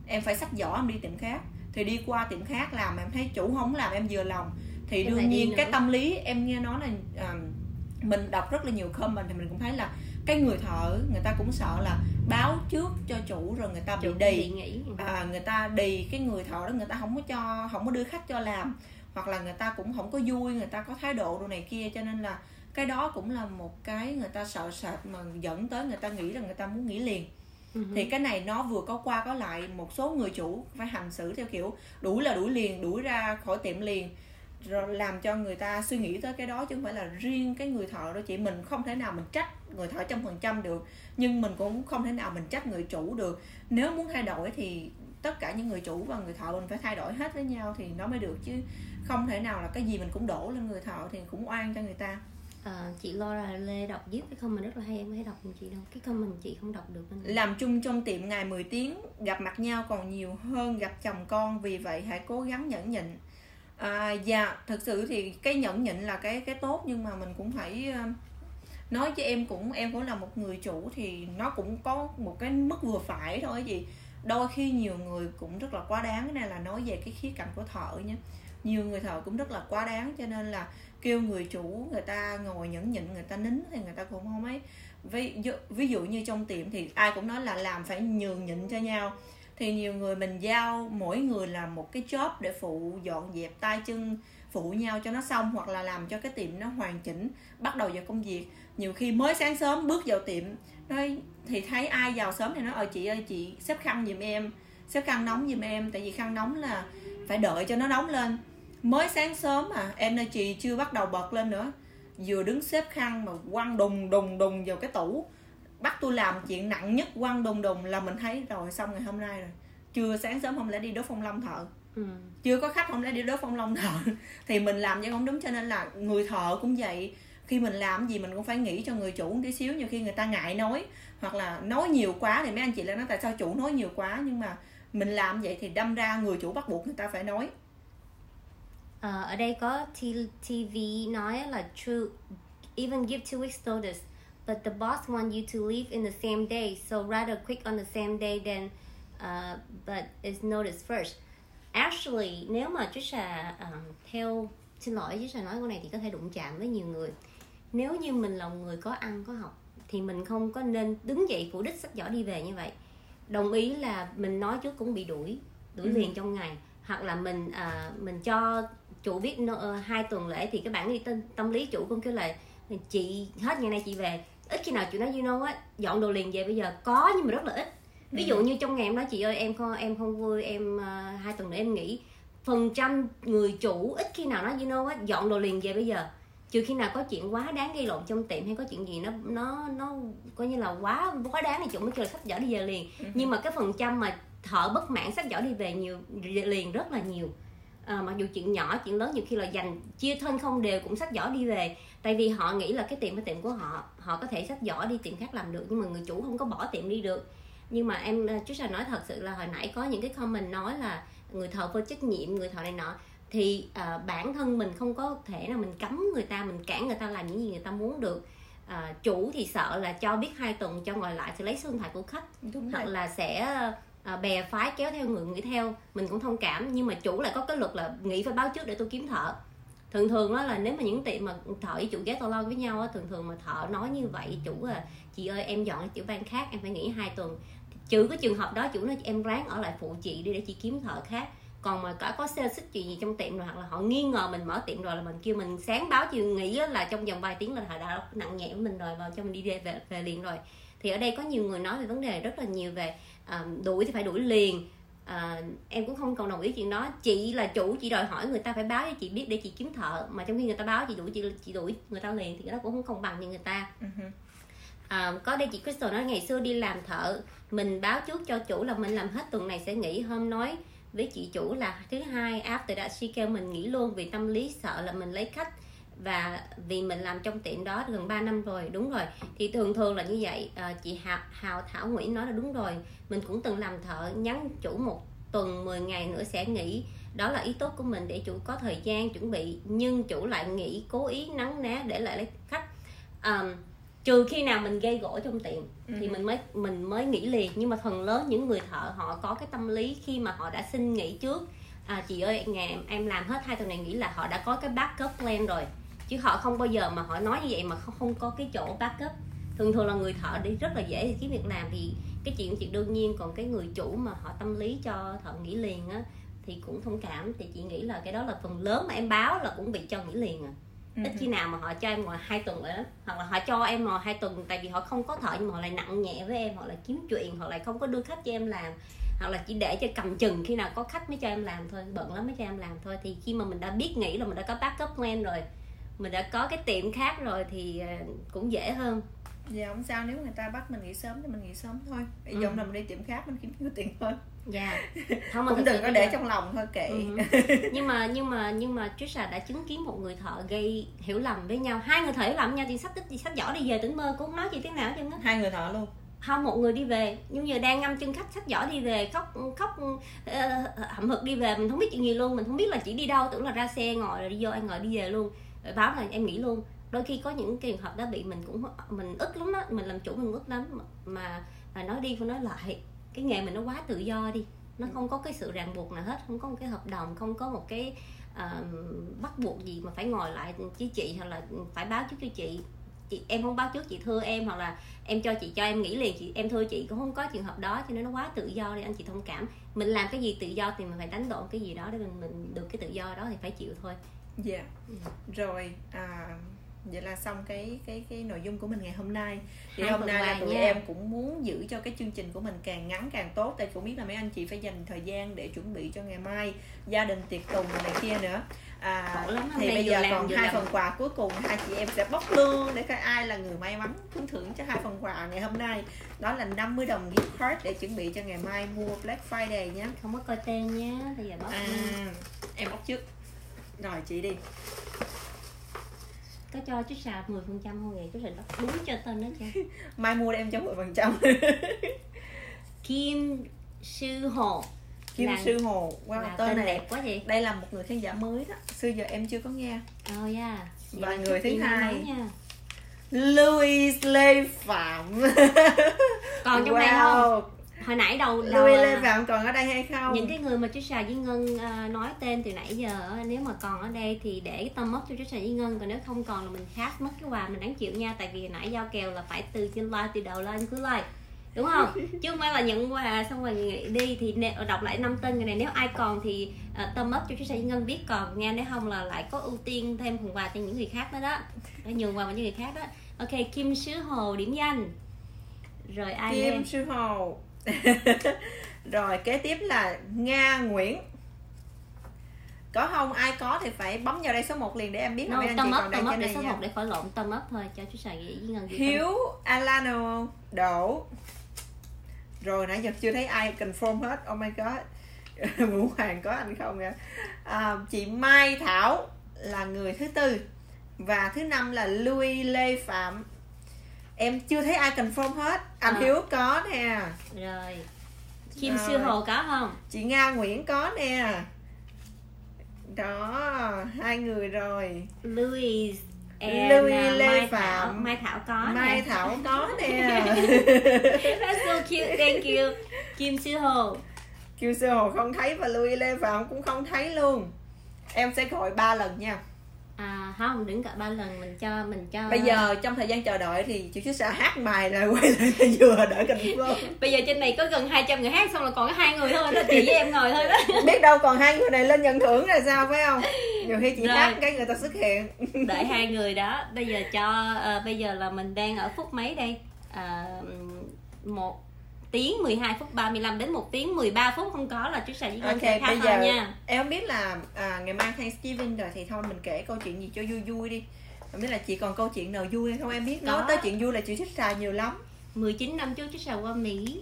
Em phải sách giỏ em đi tiệm khác. Thì đi qua tiệm khác làm em thấy chủ không làm em vừa lòng. Thì em đương nhiên cái tâm lý em nghe nói là uh, mình đọc rất là nhiều comment thì mình cũng thấy là cái người thợ người ta cũng sợ là báo trước cho chủ rồi người ta bị đì. à, người ta đì cái người thợ đó người ta không có cho không có đưa khách cho làm. Hoặc là người ta cũng không có vui người ta có thái độ đồ này kia cho nên là cái đó cũng là một cái người ta sợ sệt mà dẫn tới người ta nghĩ là người ta muốn nghỉ liền. Uh-huh. thì cái này nó vừa có qua có lại một số người chủ phải hành xử theo kiểu đuổi là đuổi liền đuổi ra khỏi tiệm liền rồi làm cho người ta suy nghĩ tới cái đó chứ không phải là riêng cái người thợ đó chị. Mình không thể nào mình trách người thợ trăm phần trăm được nhưng mình cũng không thể nào mình trách người chủ được. Nếu muốn thay đổi thì tất cả những người chủ và người thợ mình phải thay đổi hết với nhau thì nó mới được chứ. Không thể nào là cái gì mình cũng đổ lên người thợ thì cũng oan cho người ta à, chị Laura Lê đọc giúp cái comment rất là hay em hãy đọc giùm chị đâu. Cái comment chị không đọc được nên làm chung trong tiệm ngày 10 tiếng gặp mặt nhau còn nhiều hơn gặp chồng con vì vậy hãy cố gắng nhẫn nhịn. À, dạ thực sự thì cái nhẫn nhịn là cái cái tốt nhưng mà mình cũng phải ờ, nói với em cũng em cũng là một người chủ thì nó cũng có một cái mức vừa phải thôi gì đôi khi nhiều người cũng rất là quá đáng cái này là nói về cái khía cạnh của thợ nhé. Nhiều người thợ cũng rất là quá đáng cho nên là kêu người chủ người ta ngồi nhẫn nhịn người ta nín thì người ta cũng không ấy. Ví dụ, ví dụ như trong tiệm thì ai cũng nói là làm phải nhường nhịn cho nhau. Thì nhiều người mình giao mỗi người làm một cái job để phụ dọn dẹp tay chân phụ nhau cho nó xong hoặc là làm cho cái tiệm nó hoàn chỉnh bắt đầu vào công việc. Nhiều khi mới sáng sớm bước vào tiệm nói thì thấy ai vào sớm thì nói ờ chị ơi chị xếp khăn giùm em xếp khăn nóng giùm em. Tại vì khăn nóng là phải đợi cho nó nóng lên mới sáng sớm mà energy chưa bắt đầu bật lên nữa. Vừa đứng xếp khăn mà quăng đùng đùng đùng vào cái tủ. Bắt tôi làm chuyện nặng nhất quăng đùng đùng là mình thấy rồi xong ngày hôm nay rồi. Chưa sáng sớm không lẽ đi đốt phong long thợ? Ừ. chưa có khách không lẽ đi đốt phong long thợ. Thì mình làm cho không đúng cho nên là người thợ cũng vậy. Khi mình làm gì mình cũng phải nghĩ cho người chủ một tí xíu. Nhiều khi người ta ngại nói hoặc là nói nhiều quá thì mấy anh chị lại nói tại sao chủ nói nhiều quá? Nhưng mà mình làm vậy thì đâm ra người chủ bắt buộc người ta phải nói à, ở đây có TV nói là true even give two weeks notice but the boss want you to leave in the same day so rather quick on the same day than uh, but is noticed first. Actually nếu mà Trisha um, theo xin lỗi Trisha nói câu này thì có thể đụng chạm với nhiều người. Nếu như mình là người có ăn có học thì mình không có nên đứng dậy phủ đích sách giỏ đi về như vậy. Đồng ý là mình nói trước cũng bị đuổi đuổi ừ. liền trong ngày. Hoặc là mình à, mình cho chủ viết hai tuần lễ thì cái bản đi tâm, tâm lý chủ cũng kêu là chị hết ngày nay chị về. Ít khi nào chị nói you know á dọn đồ liền về bây giờ. Có nhưng mà rất là ít. Ví dụ ừ. như trong ngày em nói chị ơi em không em không vui em uh, hai tuần nữa em nghỉ. Phần trăm người chủ ít khi nào nói you know á dọn đồ liền về bây giờ. Trừ khi nào có chuyện quá đáng gây lộn trong tiệm hay có chuyện gì nó nó nó coi như là quá quá đáng thì chủ mới kêu là sách giỏ đi về liền. Ừ. nhưng mà cái phần trăm mà thợ bất mãn sách giỏ đi về nhiều liền rất là nhiều à, mặc dù chuyện nhỏ chuyện lớn nhiều khi là dành chia thân không đều cũng sách giỏ đi về. Tại vì họ nghĩ là cái tiệm cái tiệm của họ họ có thể sách giỏ đi tiệm khác làm được nhưng mà người chủ không có bỏ tiệm đi được. Nhưng mà em chú sẽ nói thật sự là hồi nãy có những cái comment nói là người thợ vô trách nhiệm người thợ này nọ. Thì uh, bản thân mình không có thể là mình cấm người ta mình cản người ta làm những gì người ta muốn được. Uh, chủ thì sợ là cho biết hai tuần cho ngồi lại sẽ lấy số điện thoại của khách. Đúng hoặc rồi. là sẽ à, bè phái kéo theo người nghĩ theo mình cũng thông cảm nhưng mà chủ lại có cái luật là nghĩ phải báo trước để tôi kiếm thợ. Thường thường đó là nếu mà những tiệm mà thợ với chủ ghé to lo với nhau á thường thường mà thợ nói như vậy chủ là chị ơi em dọn tiểu bang khác em phải nghỉ hai tuần. Trừ cái trường hợp đó chủ nói em ráng ở lại phụ chị đi để chị kiếm thợ khác. Còn mà có có xe xích chuyện gì trong tiệm rồi hoặc là họ nghi ngờ mình mở tiệm rồi là mình kêu mình sáng báo chiều nghỉ là trong vòng vài tiếng là họ đã nặng nhẹ của mình rồi vào cho mình đi về, về về liền rồi thì ở đây có nhiều người nói về vấn đề rất là nhiều về uh, đuổi thì phải đuổi liền. Uh, em cũng không còn đồng ý chuyện đó. Chị là chủ chị đòi hỏi người ta phải báo cho chị biết để chị kiếm thợ. Mà trong khi người ta báo chị đuổi chị chị đuổi người ta liền thì cái đó cũng không công bằng như người ta. Uh, có đây chị Crystal nói ngày xưa đi làm thợ mình báo trước cho chủ là mình làm hết tuần này sẽ nghỉ. Hôm nói với chị chủ là thứ hai after that she kêu mình nghỉ luôn vì tâm lý sợ là mình lấy khách và vì mình làm trong tiệm đó gần 3 năm rồi đúng rồi. Thì thường thường là như vậy. À, chị Hào, Hào Thảo Nguyễn nói là đúng rồi. Mình cũng từng làm thợ nhắn chủ một tuần 10 ngày nữa sẽ nghỉ. Đó là ý tốt của mình để chủ có thời gian chuẩn bị nhưng chủ lại nghĩ cố ý nắng ná để lại lấy khách. Um, trừ khi nào mình gây gỗ trong tiệm ừ. thì mình mới mình mới nghỉ liền. Nhưng mà phần lớn những người thợ họ có cái tâm lý khi mà họ đã xin nghỉ trước. À, chị ơi ngày em làm hết hai tuần này nghỉ là họ đã có cái backup plan rồi chứ họ không bao giờ mà họ nói như vậy mà không không có cái chỗ backup. Thường thường là người thợ đi rất là dễ kiếm việc làm thì cái chuyện chuyện đương nhiên. Còn cái người chủ mà họ tâm lý cho thợ nghỉ liền á thì cũng thông cảm. Thì chị nghĩ là cái đó là phần lớn mà em báo là cũng bị cho nghỉ liền à. Ít khi nào mà họ cho em ngồi hai tuần nữa hoặc là họ cho em ngồi hai tuần tại vì họ không có thợ nhưng mà họ lại nặng nhẹ với em họ lại kiếm chuyện họ lại không có đưa khách cho em làm. Hoặc là chỉ để cho cầm chừng khi nào có khách mới cho em làm thôi bận lắm mới cho em làm thôi. Thì khi mà mình đã biết nghĩ là mình đã có backup plan rồi mình đã có cái tiệm khác rồi thì ờ, cũng dễ hơn. Dạ không sao nếu người ta bắt mình nghỉ sớm thì mình nghỉ sớm thôi. Bây giờ ừ. là mình đi tiệm khác mình kiếm nhiều tiền thôi dạ. Không mà cũng đừng có để giờ- trong lòng thôi kệ. Ừ. nhưng mà nhưng mà nhưng mà Trisha đã chứng kiến một người thợ gây hiểu lầm với nhau. Hai người thợ hiểu lầm nhau thì sách tích sách giỏ đi về tỉnh mơ cũng không nói gì tiếng nào á hai người thợ luôn. Không một người đi về. Nhưng giờ đang ngâm chân khách sách giỏ đi về khóc khóc ờ, hậm hực đi về mình không biết chuyện gì luôn. Mình không biết là chỉ đi đâu tưởng là ra xe ngồi rồi đi vô ăn ngồi đi về luôn báo là em nghĩ luôn. Đôi khi có những trường hợp đó bị mình cũng mình ức lắm á mình làm chủ mình ức lắm. Mà, mà nói đi phải nói lại cái nghề mình nó quá tự do đi. Nó không có cái sự ràng buộc nào hết không có một cái hợp đồng không có một cái uh, bắt buộc gì mà phải ngồi lại với chị hoặc là phải báo trước cho chị. Chị em không báo trước chị thưa em hoặc là em cho chị cho em nghỉ liền chị em thưa chị. Cũng không có trường hợp đó cho nên nó quá tự do đi anh chị thông cảm. Mình làm cái gì tự do thì mình phải đánh đổi cái gì đó để mình mình được cái tự do đó thì phải chịu thôi dạ. Ừ. rồi à, vậy là xong cái cái cái nội dung của mình ngày hôm nay. Thì Hai hôm nay là tụi nha. em cũng muốn giữ cho cái chương trình của mình càng ngắn càng tốt. Tại cũng biết là mấy anh chị phải dành thời gian để chuẩn bị cho ngày mai gia đình tiệc tùng này kia nữa. À, lắm, thì bây giờ còn hai phần quà cuối cùng hai chị em sẽ bóc lương để coi ai là người may mắn trúng thưởng cho hai phần quà ngày hôm nay. Đó là 50 đồng gift card để chuẩn bị cho ngày mai mua Black Friday nhé. Không có coi tên nhé bây giờ bóc à, em bóc trước rồi chị đi. Có cho chút xà 10 phần trăm không vậy chút xà bóc đúng cho tên đó cho. Mai mua để em cho 10 phần trăm. Kim Sư Hồ. Kim Là- Sư Hồ. Wow, là tên tên này đẹp quá vậy. đây là một người khán giả mới đó. Xưa giờ em chưa có nghe. Oh yeah Vậy Và là người thứ hai. nha. Louis Lê Phạm. Còn trong này không hồi nãy đầu đầu Louis à, Lê Phạm còn ở đây hay không? những cái người mà Trisha với Ngân à, nói tên từ nãy giờ nếu mà còn ở đây thì để cái tâm mất cho Trisha với Ngân còn nếu không còn là mình khác mất cái quà mình đáng chịu nha tại vì hồi nãy giao kèo là phải từ trên like từ đầu lên cứ like đúng không? Chứ không phải là nhận quà xong rồi đi thì nè- đọc lại năm tên người này nếu ai còn thì uh, tâm mất cho Trisha với Ngân biết còn nha nếu không là lại có ưu tiên thêm phần quà cho những người khác đó. Đó nhường quà cho những người khác đó. Ok Kim Sứ Hồ điểm danh. Rồi ai Kim Sư Hồ rồi kế tiếp là Nga Nguyễn. Có không? Ai có thì phải bấm vào đây số 1 liền để em biết là No, anh tâm up, còn tâm up để số nha. 1 để khỏi lộn tâm up thôi cho chú xài với Ngân Hiếu Alano Đỗ. Rồi nãy giờ chưa thấy ai confirm hết. Oh my god. Vũ Hoàng có anh không nha? À, chị Mai Thảo là người thứ tư. Và thứ năm là Louis Lê Phạm em chưa thấy ai confirm hết. Anh À. Hiếu có nè. Rồi. Kim Rồi. Sư Hồ có không? Chị Nga Nguyễn có nè. Đó hai người rồi. Louis and, Louis à, Lê Mai Phạm. Thảo Mai Thảo có Mai nè Thảo có nè. That's so cute. Thank you. Kim Sư Hồ. Kiều Sư Hồ không thấy và Louis Lê Phạm cũng không thấy luôn. Em sẽ gọi ba lần nha à không đừng cả ba lần mình cho mình cho. Bây giờ trong thời gian chờ đợi thì chị sẽ hát bài rồi quay lại vừa đợi confirm bây giờ trên này có gần 200 người hát xong là còn có hai người thôi đó chị với em ngồi thôi đó. Biết đâu còn hai người này lên nhận thưởng là sao phải không? Nhiều khi chị Rồi. hát cái người ta xuất hiện. Đợi hai người đó. Bây giờ cho ờ, bây giờ là mình đang ở phút mấy đây? À, một tiếng 12 phút 35 đến một tiếng 13 phút không có là trước sài với Ngân ok sẽ bây khác giờ hơn nha. em không biết là à, ngày mai Thanksgiving rồi thì thôi mình kể câu chuyện gì cho vui vui đi. Không biết là chị còn câu chuyện nào vui hay không em biết. Nói tới chuyện vui là chị thích xài nhiều lắm. 19 năm trước trước sài qua Mỹ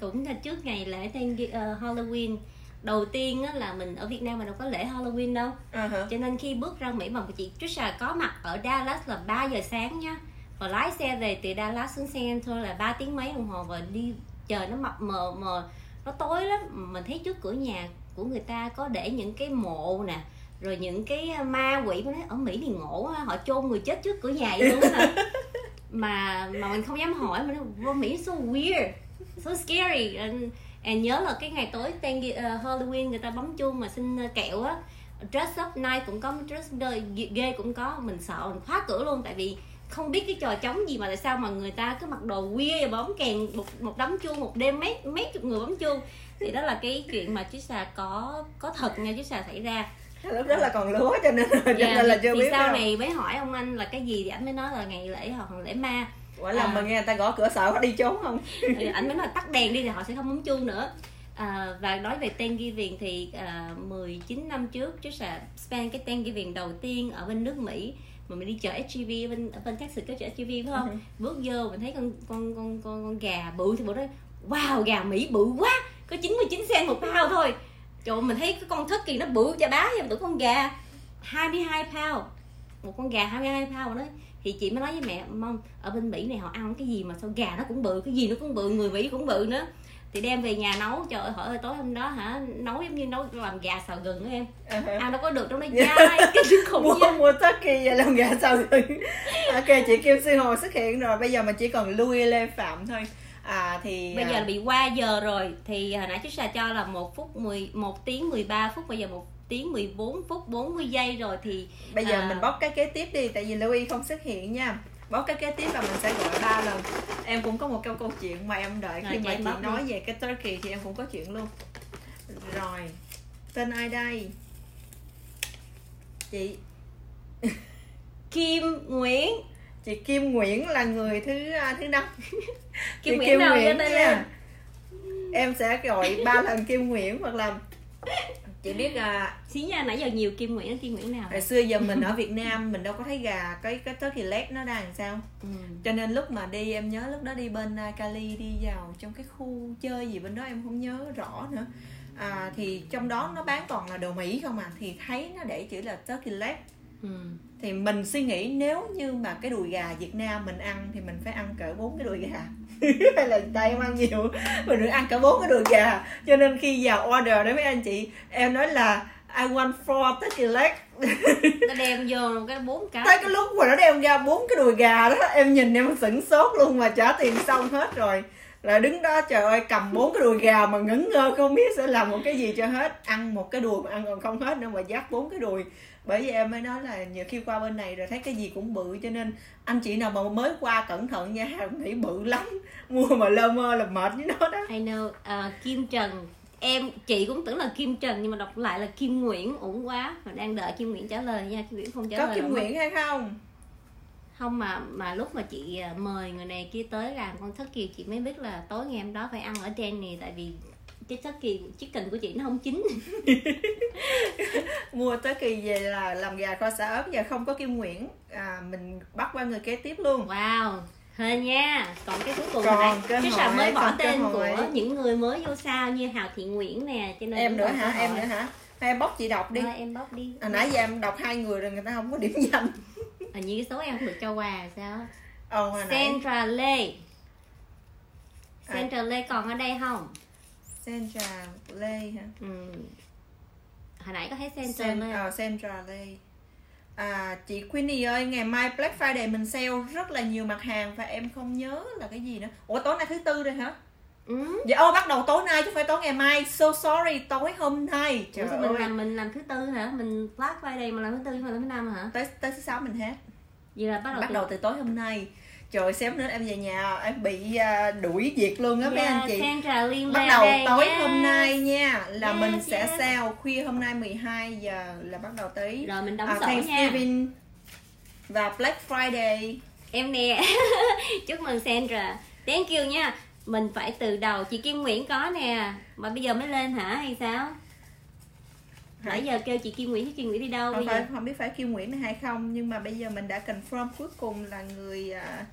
cũng là trước ngày lễ Thank- ờ, Halloween. Đầu tiên á, là mình ở Việt Nam mà đâu có lễ Halloween đâu. Hả? cho nên khi bước ra Mỹ mà chị Trisha có mặt ở Dallas là 3 giờ sáng nha và lái xe về từ Dallas xuống San Antonio là 3 tiếng mấy đồng hồ và đi trời nó mập mờ mờ nó tối lắm. Mình thấy trước cửa nhà của người ta có để những cái mộ nè rồi những cái ma quỷ. Của nó ở Mỹ thì ngộ ha, họ chôn người chết trước cửa nhà vậy luôn hả? Mà mà mình không dám hỏi. Mà nó vô Mỹ so weird so scary. And, and nhớ là cái ngày tối tên uh, Halloween người ta bấm chuông mà xin uh, kẹo á. Dress up night cũng có dress ghê cũng có. Mình sợ mình khóa cửa luôn. Tại vì không biết cái trò trống gì mà tại sao mà người ta cứ mặc đồ weird và bấm kèn một, một đám chuông một đêm mấy mấy chục người bấm chuông. Thì đó là cái chuyện mà chiếc xà có có thật nha chiếc xà xảy ra. Lúc đó là còn lúa cho nên cho Dạ, nên là chưa thì biết sau đâu. này mới hỏi ông anh là cái gì thì anh mới nói là ngày lễ hoặc lễ ma. Quả lòng à. mà nghe người ta gõ cửa sợ có đi trốn không? Thì anh mới nói tắt đèn đi thì họ sẽ không bấm chuông nữa. À, và nói về Thanksgiving thì à, 19 năm trước trước là spend cái Thanksgiving đầu tiên ở bên nước Mỹ mà mình đi chợ SUV ở bên bên Texas có chợ SUV phải không? Bước vô mình thấy con con con con, con gà bự thì bộ nói wow gà Mỹ bự quá có 99 cent một pound thôi. Trời mình thấy cái con thất kỳ nó bự cho bá vậy tưởng con gà 22 pound. Một con gà 22 pound đó thì chị mới nói với mẹ mong ở bên Mỹ này họ ăn cái gì mà sao gà nó cũng bự cái gì nó cũng bự người Mỹ cũng bự nữa thì đem về nhà nấu. Trời ơi hỏi ơi tối hôm đó hả? Nấu giống như nấu làm gà xào gừng đó em. Uh-huh. ăn đâu có được trong nó dai cái khủng mua mua kỳ vậy làm gà xào gừng. Ok chị Kim Sư Hồ xuất hiện rồi. Bây giờ mình chỉ còn lui Lê Phạm thôi. À thì bây giờ à, bị qua giờ rồi. Thì hồi nãy chúng ta cho là một phút 10 một tiếng 13 phút bây giờ một tiếng 14 phút 40 giây rồi thì bây giờ à... mình bóc cái kế tiếp đi tại vì Louis không xuất hiện nha bóc cái kế tiếp là mình sẽ gọi ba lần. Em cũng có một câu câu chuyện mà em đợi khi mà chị nói đi. về cái turkey thì em cũng có chuyện luôn. Rồi tên ai đây? Chị Kim Nguyễn. Chị Kim Nguyễn là người thứ à, thứ năm. Kim Nguyễn Kim Nguyễn nha. Em sẽ gọi ba lần Kim Nguyễn hoặc là chị biết à xí nha nãy giờ nhiều kim nguyễn kim nguyễn nào? hồi xưa giờ mình ở việt nam mình đâu có thấy gà cái cái turkey leg nó đang làm sao. Ừ. cho nên lúc mà đi em nhớ lúc đó đi bên uh, cali đi vào trong cái khu chơi gì bên đó em không nhớ rõ nữa. À, thì trong đó nó bán toàn là đồ mỹ không à thì thấy nó để chữ là turkey leg ừ. thì mình suy nghĩ nếu như mà cái đùi gà việt nam mình ăn thì mình phải ăn cỡ bốn cái đùi gà. Hay là tay em ăn nhiều mình được ăn cả bốn cái đùi gà. Cho nên khi vào order đấy mấy anh chị em nói là I want four turkey leg. Nó đem vô cái bốn cái. Tới cái lúc mà nó đem ra bốn cái đùi gà đó em nhìn em sửng sốt luôn mà trả tiền xong hết rồi. Là đứng đó trời ơi cầm bốn cái đùi gà mà ngẩn ngơ không biết sẽ làm một cái gì cho hết. Ăn một cái đùi mà ăn còn không hết nữa mà dắt bốn cái đùi bởi vì em mới nói là nhiều khi qua bên này rồi thấy cái gì cũng bự cho nên anh chị nào mà mới qua cẩn thận nha nghĩ bự lắm. Mua mà lơ mơ là mệt với nó đó. I know. Uh, Kim Trần. Em chị cũng tưởng là Kim Trần nhưng mà đọc lại là Kim Nguyễn ổn quá. Mà đang đợi Kim Nguyễn trả lời nha Kim Nguyễn không trả có lời Kim Nguyễn hay không? Không mà mà lúc mà chị à, mời người này kia tới làm con thất kiều chị mới biết là tối ngày hôm đó phải ăn ở trên này tại vì kỳ chicken của chị nó không chín. Mua tới kỳ về là làm gà kho xả ớt giờ không có kim nguyễn. À, mình bắt qua người kế tiếp luôn. Wow hên nha. Còn cái cuối cùng còn này cái sao mới bỏ tên của những người mới vô sao như hào thị nguyễn nè cho nên em nữa hả? em nữa hả? Hay em bóc chị đọc đi. À, em bóc đi. À, nãy giờ em đọc hai người rồi người ta không có điểm danh. À, như cái số em không được cho quà sao? Ồ, Sandra Lê. Sandra à. Lê còn ở đây không Sandra Lê hả? Ừ. Hồi nãy có thấy Sandra Sen, Lê. Ờ, Sandra Lê. À, chị Queenie ơi, ngày mai Black Friday mình sale rất là nhiều mặt hàng và em không nhớ là cái gì nữa. Ủa tối nay thứ tư rồi hả? Ừ. Dạ ô bắt đầu tối nay chứ phải tối ngày mai. So sorry, tối hôm nay. Trời Ủa, ơi. mình làm mình làm thứ tư hả? Mình Black Friday mà làm thứ tư không phải thứ năm hả? Tới tới thứ sáu mình hết. Vậy là bắt đầu bắt từ... đầu từ tối hôm nay trời xém nữa em về nhà em bị uh, đuổi việc luôn á mấy yeah, anh chị. Bắt đầu tối yes. hôm nay nha là yes, mình sẽ yes. sale khuya hôm nay 12 giờ là bắt đầu tới rồi mình đóng uh, Thanksgiving nha. và Black Friday. Em nè chúc mừng Sandra. Thank you nha. Mình phải từ đầu. Chị Kim Nguyễn có nè. Mà bây giờ mới lên hả hay sao nãy giờ kêu chị Kim Nguyễn chứ Kim Nguyễn đi đâu không bây phải, giờ không biết phải Kim Nguyễn hay không nhưng mà bây giờ mình đã confirm cuối cùng là người uh,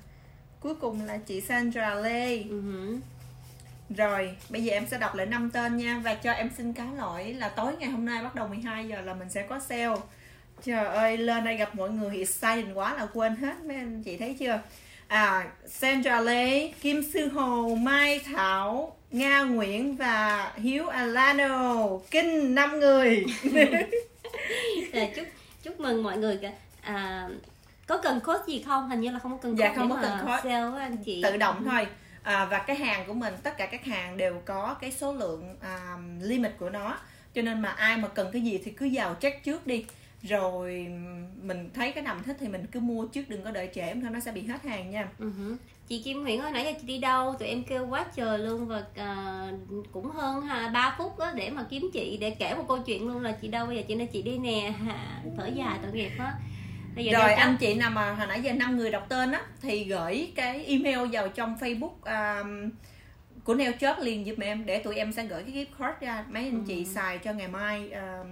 cuối cùng là chị Sandra Lê. Uh-huh. rồi bây giờ em sẽ đọc lại năm tên nha và cho em xin cáo lỗi là tối ngày hôm nay bắt đầu 12 giờ là mình sẽ có sale. Trời ơi lên đây gặp mọi người excited quá là quên hết mấy anh chị thấy chưa à Sandra Lê Kim Sư Hồ Mai Thảo Nga Nguyễn và Hiếu Alano. Kinh năm người. À, chúc chúc mừng mọi người à, có cần code gì không? Hình như là không có cần dạ không có cần code. sale anh chị. Tự động thôi. À, và cái hàng của mình tất cả các hàng đều có cái số lượng um, limit của nó. Cho nên mà ai mà cần cái gì thì cứ vào check trước đi rồi mình thấy cái nằm thích thì mình cứ mua trước đừng có đợi trễ thôi nó sẽ bị hết hàng nha. Uh-huh. chị Kim Nguyễn hồi nãy giờ chị đi đâu? Tụi em kêu quá trời luôn và uh, cũng hơn ha, 3 phút đó để mà kiếm chị để kể một câu chuyện luôn là chị đâu bây giờ chị nói chị đi nè. Ha, thở dài tội nghiệp á rồi anh chị nào mà hồi nãy giờ năm người đọc tên á thì gửi cái email vào trong Facebook um, của Nail Chớp liền giúp em để tụi em sẽ gửi cái gift card ra. Mấy anh ừ. chị xài cho ngày mai um,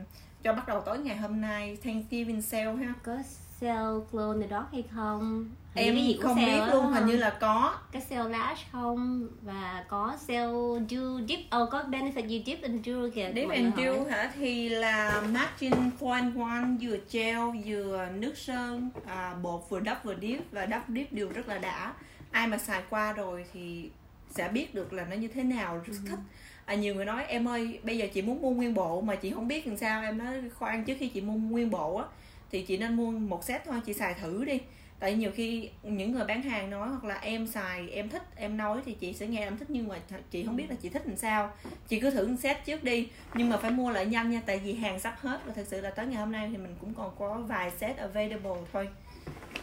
cho bắt đầu tối ngày hôm nay Thanksgiving sale ha? Có sale clone the dog hay không? Hình em cái gì không biết luôn hình như là có. Có sale lash không? Và có sale do dip oh có benefit you dip and do kìa Dip and. Dew hả? Thì là margin point one vừa gel vừa nước sơn à, bột vừa đắp vừa dip. Và đắp dip đều rất là đã. Ai mà xài qua rồi thì sẽ biết được là nó như thế nào. Rất thích à, nhiều người nói em ơi bây giờ chị muốn mua nguyên bộ mà chị không biết làm sao. Em nói khoan trước khi chị mua nguyên bộ á thì chị nên mua một set thôi chị xài thử đi. Tại nhiều khi những người bán hàng nói hoặc là em xài em thích em nói thì chị sẽ nghe em thích nhưng mà chị không biết là chị thích làm sao. Chị cứ thử một set trước đi nhưng mà phải mua lại nhanh nha tại vì hàng sắp hết và thực sự là tới ngày hôm nay thì mình cũng còn có vài set available thôi.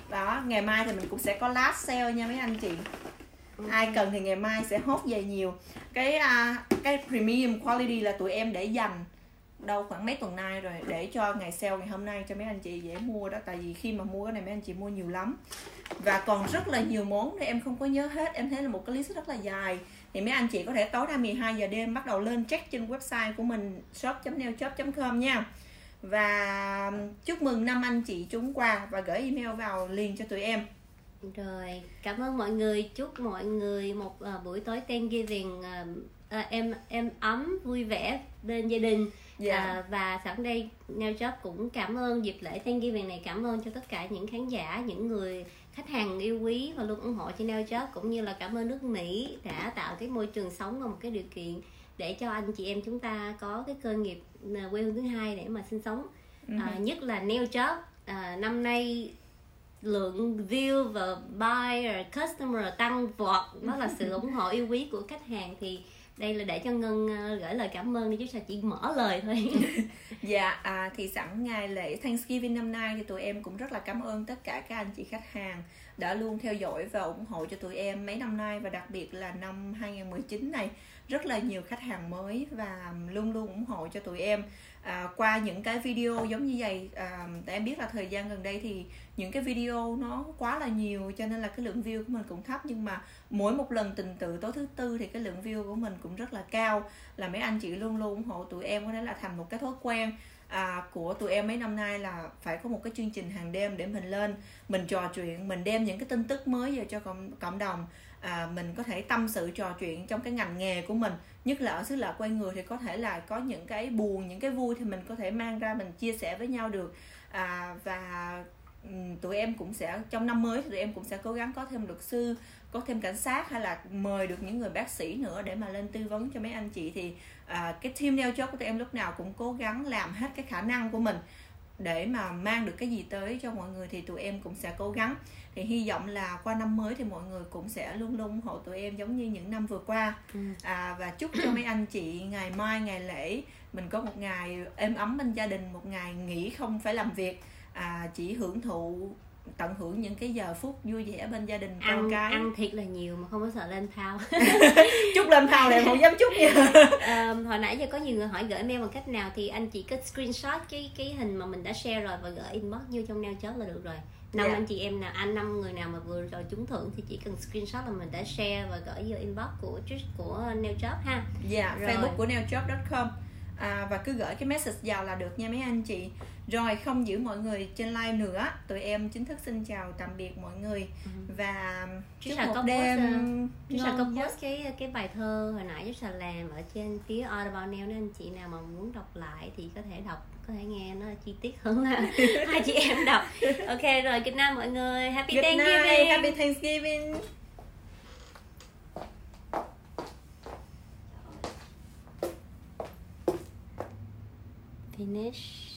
Đó ngày mai thì mình cũng sẽ có last sale nha mấy anh chị ai cần thì ngày mai sẽ hốt về nhiều. Cái à, cái premium quality là tụi em để dành đâu khoảng mấy tuần nay rồi để cho ngày sale ngày hôm nay cho mấy anh chị dễ mua đó. Tại vì khi mà mua cái này mấy anh chị mua nhiều lắm. Và còn rất là nhiều món thì em không có nhớ hết. Em thấy là một cái list rất là dài. Thì mấy anh chị có thể tối đa 12 giờ đêm bắt đầu lên check trên website của mình shop.nailshop.com nha. Và chúc mừng năm anh chị trúng quà và gửi email vào liền cho tụi em. Rồi, cảm ơn mọi người. Chúc mọi người một à, buổi tối Thanksgiving à, à, em em ấm vui vẻ bên gia đình. Dạ. À, và sẵn đây Nail Shop cũng cảm ơn dịp lễ Thanksgiving này cảm ơn cho tất cả những khán giả, những người khách hàng yêu quý và luôn ủng hộ cho Nail Shop cũng như là cảm ơn nước Mỹ đã tạo cái môi trường sống và một cái điều kiện để cho anh chị em chúng ta có cái cơ nghiệp à, quê hương thứ hai để mà sinh sống. À, nhất là Nail Shop à, năm nay lượng view và buy customer tăng vọt đó là sự ủng hộ yêu quý của khách hàng. Thì đây là để cho ngân ờ, gửi lời cảm ơn đi chứ sao chỉ mở lời thôi. Dạ, à, thì sẵn ngày lễ Thanksgiving năm nay thì tụi em cũng rất là cảm ơn tất cả các anh chị khách hàng đã luôn theo dõi và ủng hộ cho tụi em mấy năm nay và đặc biệt là năm 2019 này. Rất là nhiều khách hàng mới và luôn luôn ủng hộ cho tụi em à, qua những cái video giống như vậy à, tại em biết là thời gian gần đây thì những cái video nó quá là nhiều cho nên là cái lượng view của mình cũng thấp. Nhưng mà mỗi một lần tình tự tối thứ tư thì cái lượng view của mình cũng rất là cao. Là mấy anh chị luôn luôn ủng hộ tụi em có thể là thành một cái thói quen à, của tụi em mấy năm nay là phải có một cái chương trình hàng đêm để mình lên mình trò chuyện mình đem những cái tin tức mới về cho cộng, cộng đồng. À, mình có thể tâm sự trò chuyện trong cái ngành nghề của mình nhất là ở xứ lạ quê người thì có thể là có những cái buồn những cái vui thì mình có thể mang ra mình chia sẻ với nhau được. À, và tụi em cũng sẽ trong năm mới thì tụi em cũng sẽ cố gắng có thêm luật sư có thêm cảnh sát hay là mời được những người bác sĩ nữa để mà lên tư vấn cho mấy anh chị. Thì à, cái team neo job của tụi em lúc nào cũng cố gắng làm hết cái khả năng của mình để mà mang được cái gì tới cho mọi người thì tụi em cũng sẽ cố gắng thì hy vọng là qua năm mới thì mọi người cũng sẽ luôn luôn ủng hộ tụi em giống như những năm vừa qua. Ừ. à, và chúc cho mấy anh chị ngày mai ngày lễ mình có một ngày êm ấm bên gia đình một ngày nghỉ không phải làm việc. À, chỉ hưởng thụ tận hưởng những cái giờ phút vui vẻ bên gia đình con ăn cái. ăn thiệt là nhiều mà không có sợ lên thao. Chúc lên thao này không dám chúc nha. Ờ, hồi nãy giờ có nhiều người hỏi gửi mail bằng cách nào thì anh chị cứ screenshot cái cái hình mà mình đã share rồi và gửi inbox vô trong nail chớp là được rồi năm Dạ. anh chị em nào anh năm người nào mà vừa rồi trúng thưởng thì chỉ cần screenshot là mình đã share và gửi vô inbox của của nail chớp ha Dạ, Rồi. Facebook của nailjob.com à, Và cứ gửi cái message vào là được nha mấy anh chị Rồi không giữ mọi người trên live nữa. Tụi em chính thức xin chào tạm biệt mọi người. Và chúc một có đêm post, có ngon giấc. post cái cái bài thơ hồi nãy Just làm ở trên phía Nail nếu anh chị nào mà muốn đọc lại thì có thể đọc có thể nghe nó chi tiết hơn là hai chị em đọc. Ok rồi good night mọi người happy Good Thanksgiving. Night, happy Thanksgiving. Finish